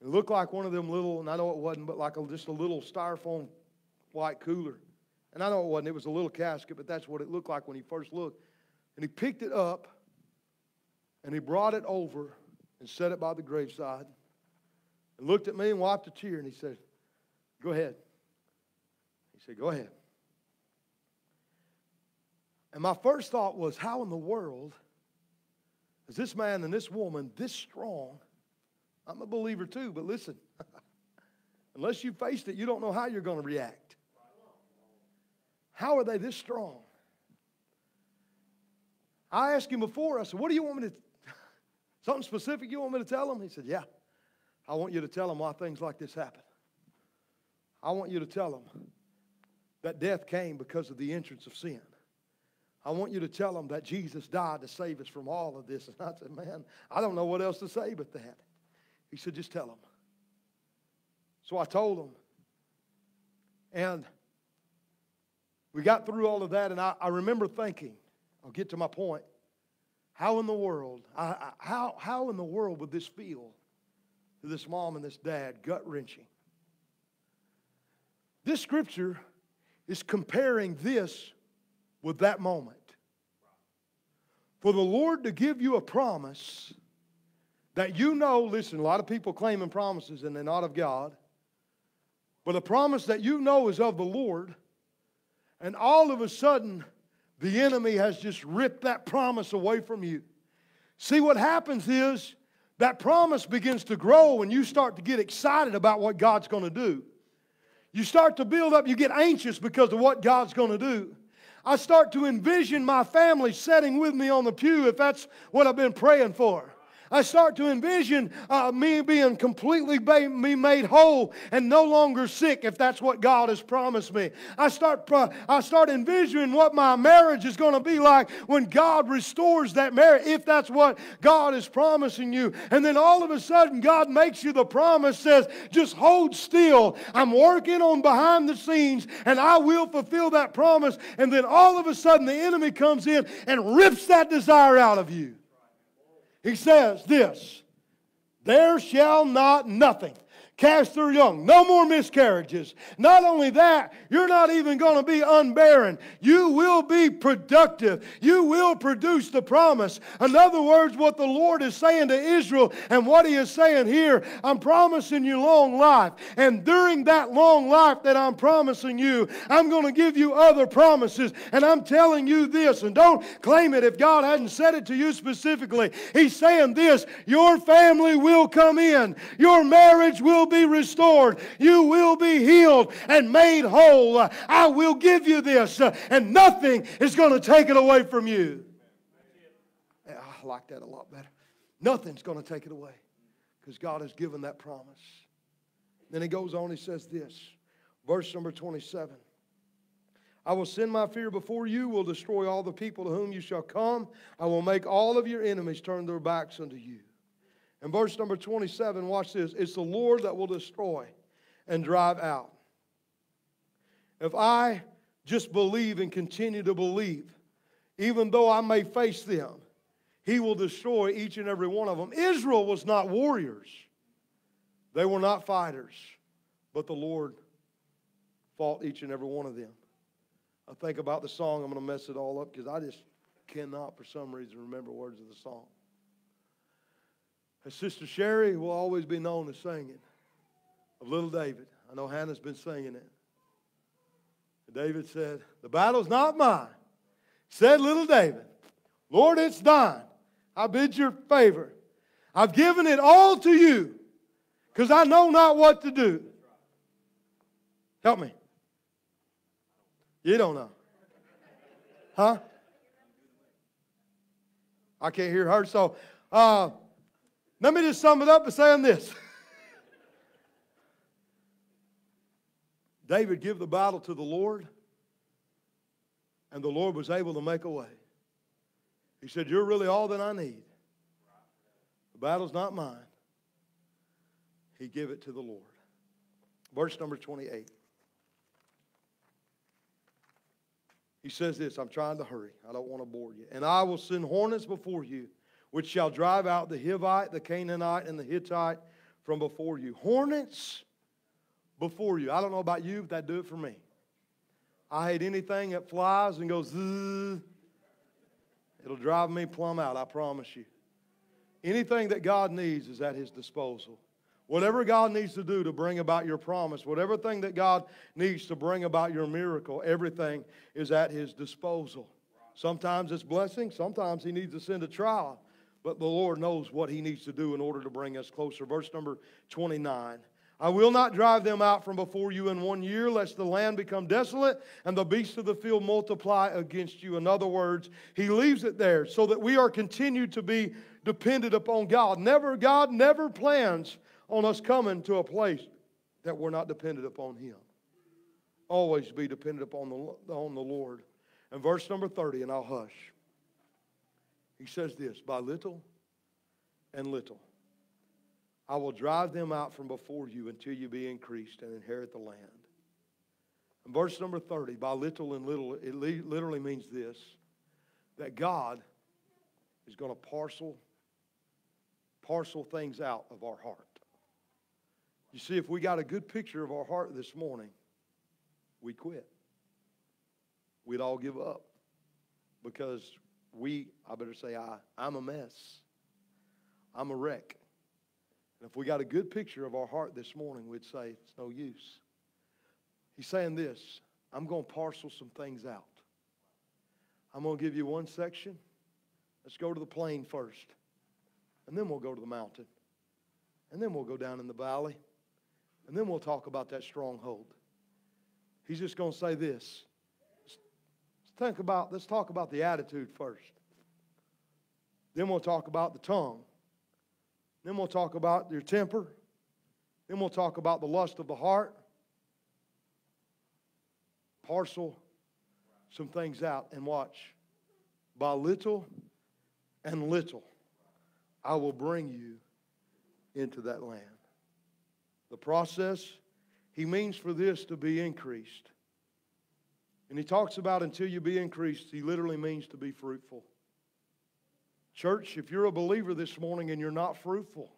It looked like one of them little, and I know it wasn't, but like a, just a little styrofoam white cooler. And I know it wasn't, it was a little casket, but that's what it looked like when he first looked. And he picked it up and he brought it over and set it by the graveside and looked at me and wiped a tear and he said, Go ahead. He said, Go ahead. And my first thought was, How in the world is this man and this woman this strong? I'm a believer too, but listen, unless you faced it, you don't know how you're going to react. How are they this strong? I asked him before, I said, What do you want me to, something specific you want me to tell him? He said, Yeah. I want you to tell them why things like this happen. I want you to tell them that death came because of the entrance of sin. I want you to tell them that Jesus died to save us from all of this. And I said, Man, I don't know what else to say but that. He said, Just tell them. So I told him. And we got through all of that, and I, I remember thinking, I'll get to my point. How in the world, I, I, how, how in the world would this feel to this mom and this dad? Gut wrenching. This scripture is comparing this with that moment. For the Lord to give you a promise that you know, listen, a lot of people claiming promises and they're not of God, but a promise that you know is of the Lord, and all of a sudden, the enemy has just ripped that promise away from you. See, what happens is that promise begins to grow and you start to get excited about what God's going to do. You start to build up, you get anxious because of what God's going to do. I start to envision my family sitting with me on the pew if that's what I've been praying for. I start to envision uh, me being completely ba- me made whole and no longer sick if that's what God has promised me. I start, uh, I start envisioning what my marriage is going to be like when God restores that marriage, if that's what God is promising you. And then all of a sudden, God makes you the promise, says, just hold still. I'm working on behind the scenes and I will fulfill that promise. And then all of a sudden, the enemy comes in and rips that desire out of you. He says this There shall not nothing cast their young. No more miscarriages. Not only that, you're not even going to be unbarren. You will be productive. You will produce the promise. In other words, what the Lord is saying to Israel and what He is saying here, I'm promising you long life. And during that long life that I'm promising you, I'm going to give you other promises. And I'm telling you this, and don't claim it if God hadn't said it to you specifically. He's saying this your family will come in, your marriage will be restored, you will be healed and made whole. I will give you this, uh, and nothing is going to take it away from you. I like that a lot better. Nothing's going to take it away because God has given that promise. Then he goes on, he says this, verse number 27. I will send my fear before you, will destroy all the people to whom you shall come. I will make all of your enemies turn their backs unto you. And verse number 27, watch this. It's the Lord that will destroy and drive out. If I just believe and continue to believe, even though I may face them, He will destroy each and every one of them. Israel was not warriors, they were not fighters, but the Lord fought each and every one of them. I think about the song, I'm going to mess it all up because I just cannot, for some reason, remember words of the song. And Sister Sherry will always be known as singing of Little David. I know Hannah's been singing it. And David said, The battle's not mine. Said little David, Lord, it's thine. I bid your favor. I've given it all to you because I know not what to do. Help me. You don't know. Huh? I can't hear her. So uh, let me just sum it up by saying this. David gave the battle to the Lord, and the Lord was able to make a way. He said, You're really all that I need. The battle's not mine. He gave it to the Lord. Verse number 28. He says this I'm trying to hurry. I don't want to bore you. And I will send hornets before you, which shall drive out the Hivite, the Canaanite, and the Hittite from before you. Hornets before you. I don't know about you, but that do it for me. I hate anything that flies and goes. It'll drive me plumb out, I promise you. Anything that God needs is at his disposal. Whatever God needs to do to bring about your promise, whatever thing that God needs to bring about your miracle, everything is at His disposal. Sometimes it's blessing, sometimes He needs to send a trial, but the Lord knows what He needs to do in order to bring us closer. Verse number 29. I will not drive them out from before you in one year, lest the land become desolate and the beasts of the field multiply against you. In other words, he leaves it there so that we are continued to be dependent upon God. Never, God never plans on us coming to a place that we're not dependent upon Him. Always be dependent upon the, on the Lord. And verse number 30, and I'll hush. He says this By little and little, I will drive them out from before you until you be increased and inherit the land. And verse number 30, by little and little, it literally means this that God is going to parcel parcel things out of our heart. You see, if we got a good picture of our heart this morning, we'd quit. We'd all give up because we, I better say I, I'm a mess. I'm a wreck. And if we got a good picture of our heart this morning, we'd say it's no use. He's saying this I'm going to parcel some things out. I'm going to give you one section. Let's go to the plain first. And then we'll go to the mountain. And then we'll go down in the valley. And then we'll talk about that stronghold. He's just going to say this. Think about, let's talk about the attitude first. Then we'll talk about the tongue. Then we'll talk about your temper. Then we'll talk about the lust of the heart. Parcel some things out and watch. By little and little, I will bring you into that land. The process, he means for this to be increased. And he talks about until you be increased, he literally means to be fruitful. Church, if you're a believer this morning and you're not fruitful,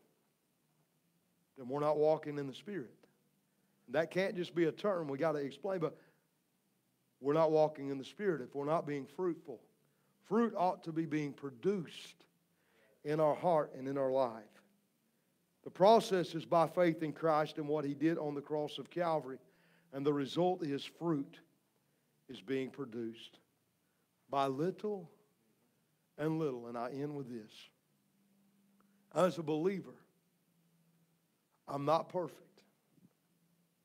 then we're not walking in the Spirit. That can't just be a term we got to explain, but we're not walking in the Spirit if we're not being fruitful. Fruit ought to be being produced in our heart and in our life. The process is by faith in Christ and what He did on the cross of Calvary, and the result is fruit is being produced by little and little. And I end with this. As a believer, I'm not perfect.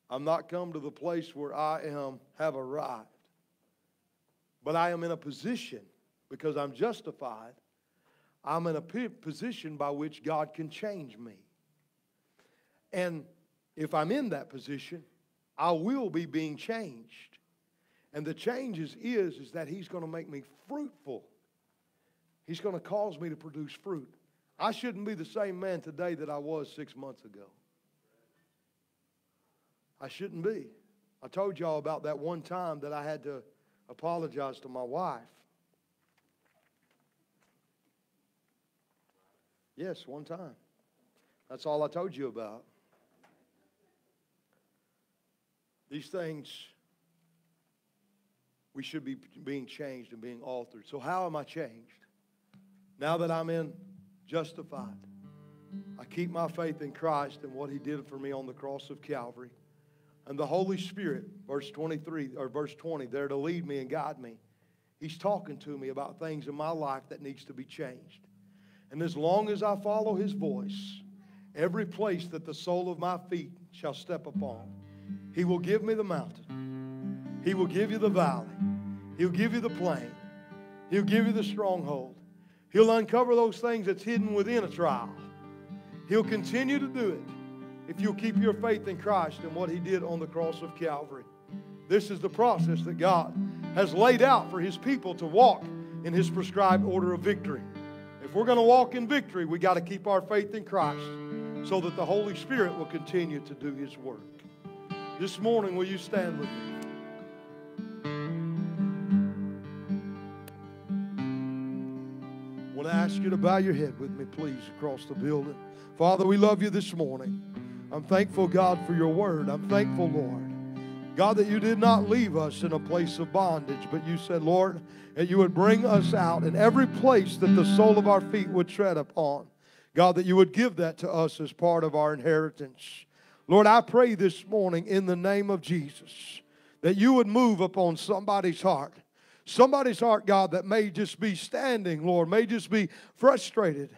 I'm not come to the place where I am have arrived. But I am in a position because I'm justified. I'm in a position by which God can change me. And if I'm in that position, I will be being changed. And the changes is, is that he's going to make me fruitful. He's going to cause me to produce fruit. I shouldn't be the same man today that I was six months ago. I shouldn't be. I told y'all about that one time that I had to apologize to my wife. Yes, one time. That's all I told you about. These things, we should be being changed and being altered. So, how am I changed? Now that I'm in justified, I keep my faith in Christ and what He did for me on the cross of Calvary. And the Holy Spirit, verse 23 or verse 20, there to lead me and guide me. He's talking to me about things in my life that needs to be changed. And as long as I follow his voice, every place that the sole of my feet shall step upon, he will give me the mountain. He will give you the valley. He'll give you the plain. He'll give you the stronghold. He'll uncover those things that's hidden within a trial. He'll continue to do it if you'll keep your faith in Christ and what He did on the cross of Calvary. This is the process that God has laid out for His people to walk in His prescribed order of victory. If we're going to walk in victory, we got to keep our faith in Christ so that the Holy Spirit will continue to do His work. This morning, will you stand with me? To ask you to bow your head with me, please, across the building. Father, we love you this morning. I'm thankful, God, for your word. I'm thankful, Lord. God, that you did not leave us in a place of bondage, but you said, Lord, that you would bring us out in every place that the sole of our feet would tread upon. God, that you would give that to us as part of our inheritance. Lord, I pray this morning in the name of Jesus that you would move upon somebody's heart. Somebody's heart, God, that may just be standing, Lord, may just be frustrated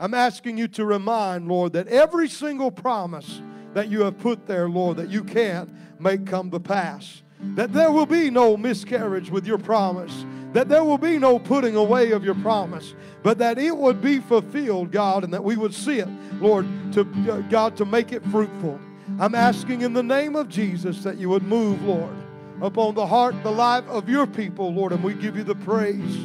I'm asking you to remind, Lord, that every single promise that you have put there, Lord, that you can't make come to pass. That there will be no miscarriage with your promise. That there will be no putting away of your promise. But that it would be fulfilled, God, and that we would see it, Lord, to uh, God, to make it fruitful. I'm asking in the name of Jesus that you would move, Lord, upon the heart, the life of your people, Lord, and we give you the praise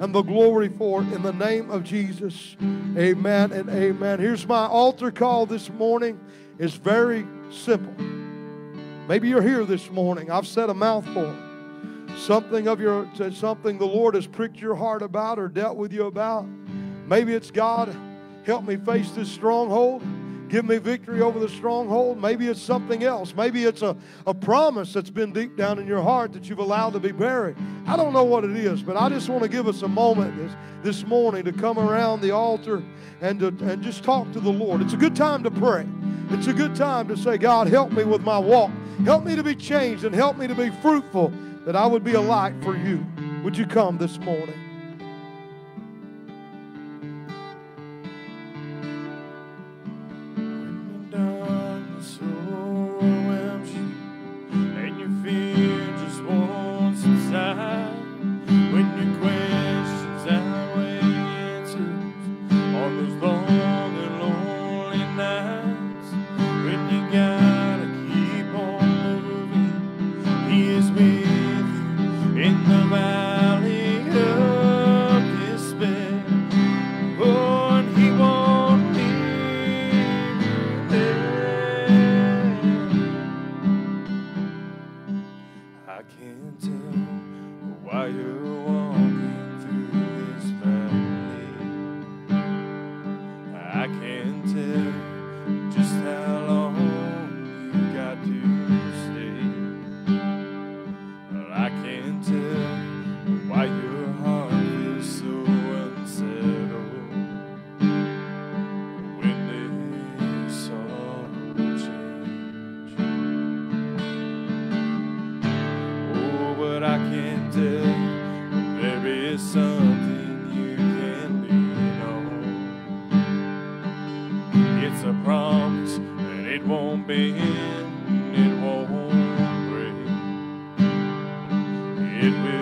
and the glory for it in the name of Jesus. Amen and amen. Here's my altar call this morning. It's very simple. Maybe you're here this morning. I've said a mouthful. Something of your something the Lord has pricked your heart about or dealt with you about. Maybe it's God, help me face this stronghold. Give me victory over the stronghold. Maybe it's something else. Maybe it's a, a promise that's been deep down in your heart that you've allowed to be buried. I don't know what it is, but I just want to give us a moment this, this morning to come around the altar and, to, and just talk to the Lord. It's a good time to pray. It's a good time to say, God, help me with my walk. Help me to be changed and help me to be fruitful that I would be a light for you. Would you come this morning? it won't break. It will.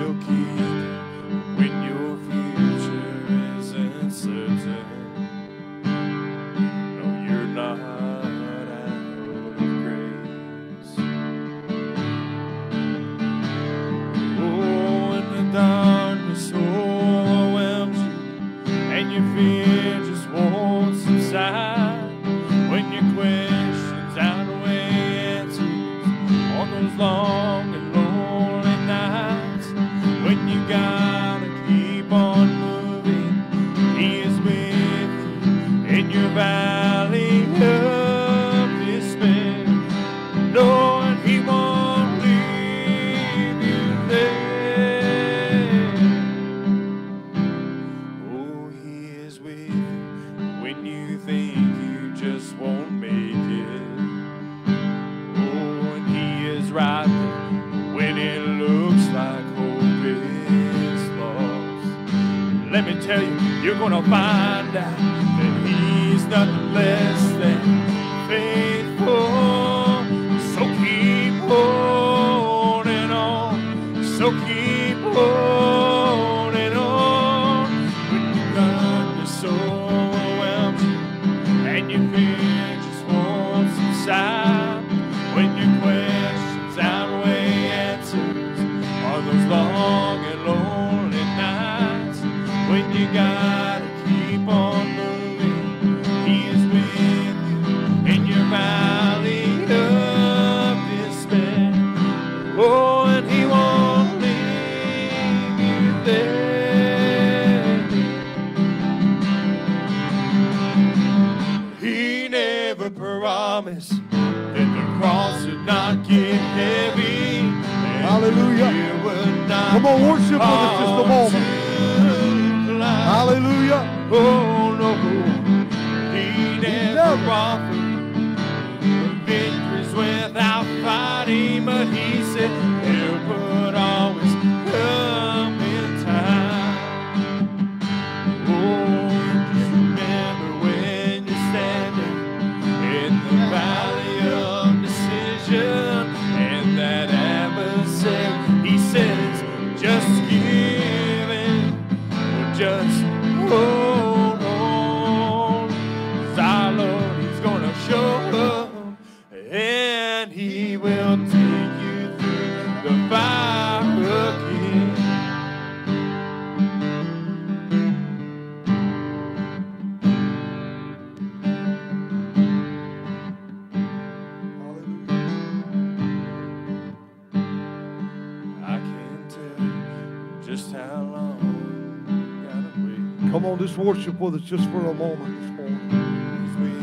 Just worship with us just for a moment this morning. You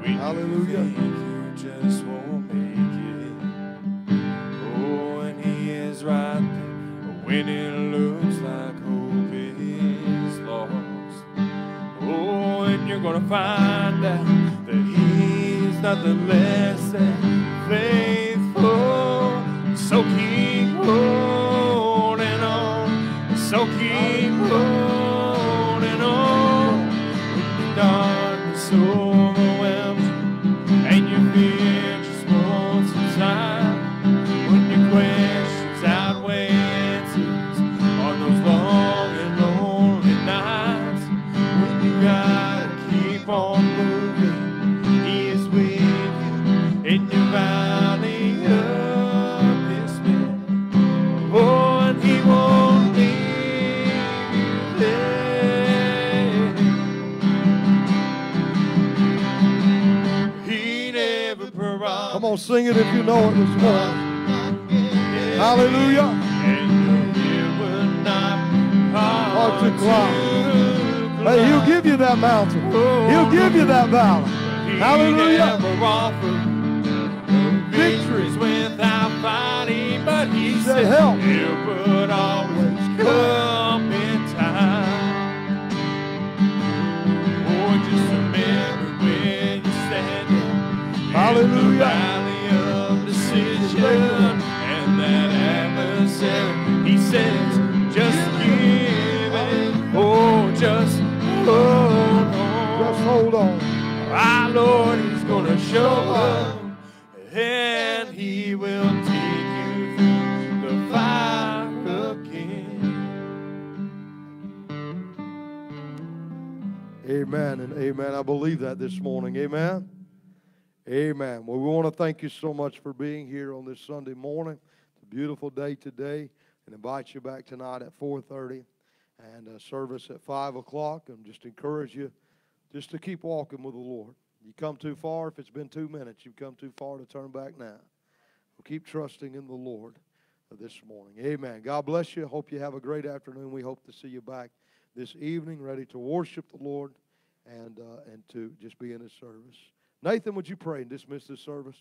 when Hallelujah. just won't make it. Oh, and He is right there when it looks like hope is lost. Oh, and you're gonna find out that nothing less than faithful. So keep holding on. So keep holding darkness on, sing it if you know it this morning. Hallelujah. It Hard to climb. Hey, he'll give you that mountain. He'll give you that valley. Hallelujah. Victories without fighting, but he said, "Help." Help would always come in time. Oh, just remember when you're standing Hallelujah. sins. Just give it. Oh, just hold on. Just hold on. Our Lord, is going to show up. And He will take you through the fire again. Amen and amen. I believe that this morning. Amen. Amen. Well, we want to thank you so much for being here on this Sunday morning. It's a beautiful day today and invite you back tonight at 4:30 and a service at 5 o'clock. And just encourage you just to keep walking with the Lord. You come too far, if it's been two minutes, you've come too far to turn back now. We'll keep trusting in the Lord this morning. Amen. God bless you. Hope you have a great afternoon. We hope to see you back this evening, ready to worship the Lord and uh, and to just be in His service. Nathan, would you pray and dismiss this service?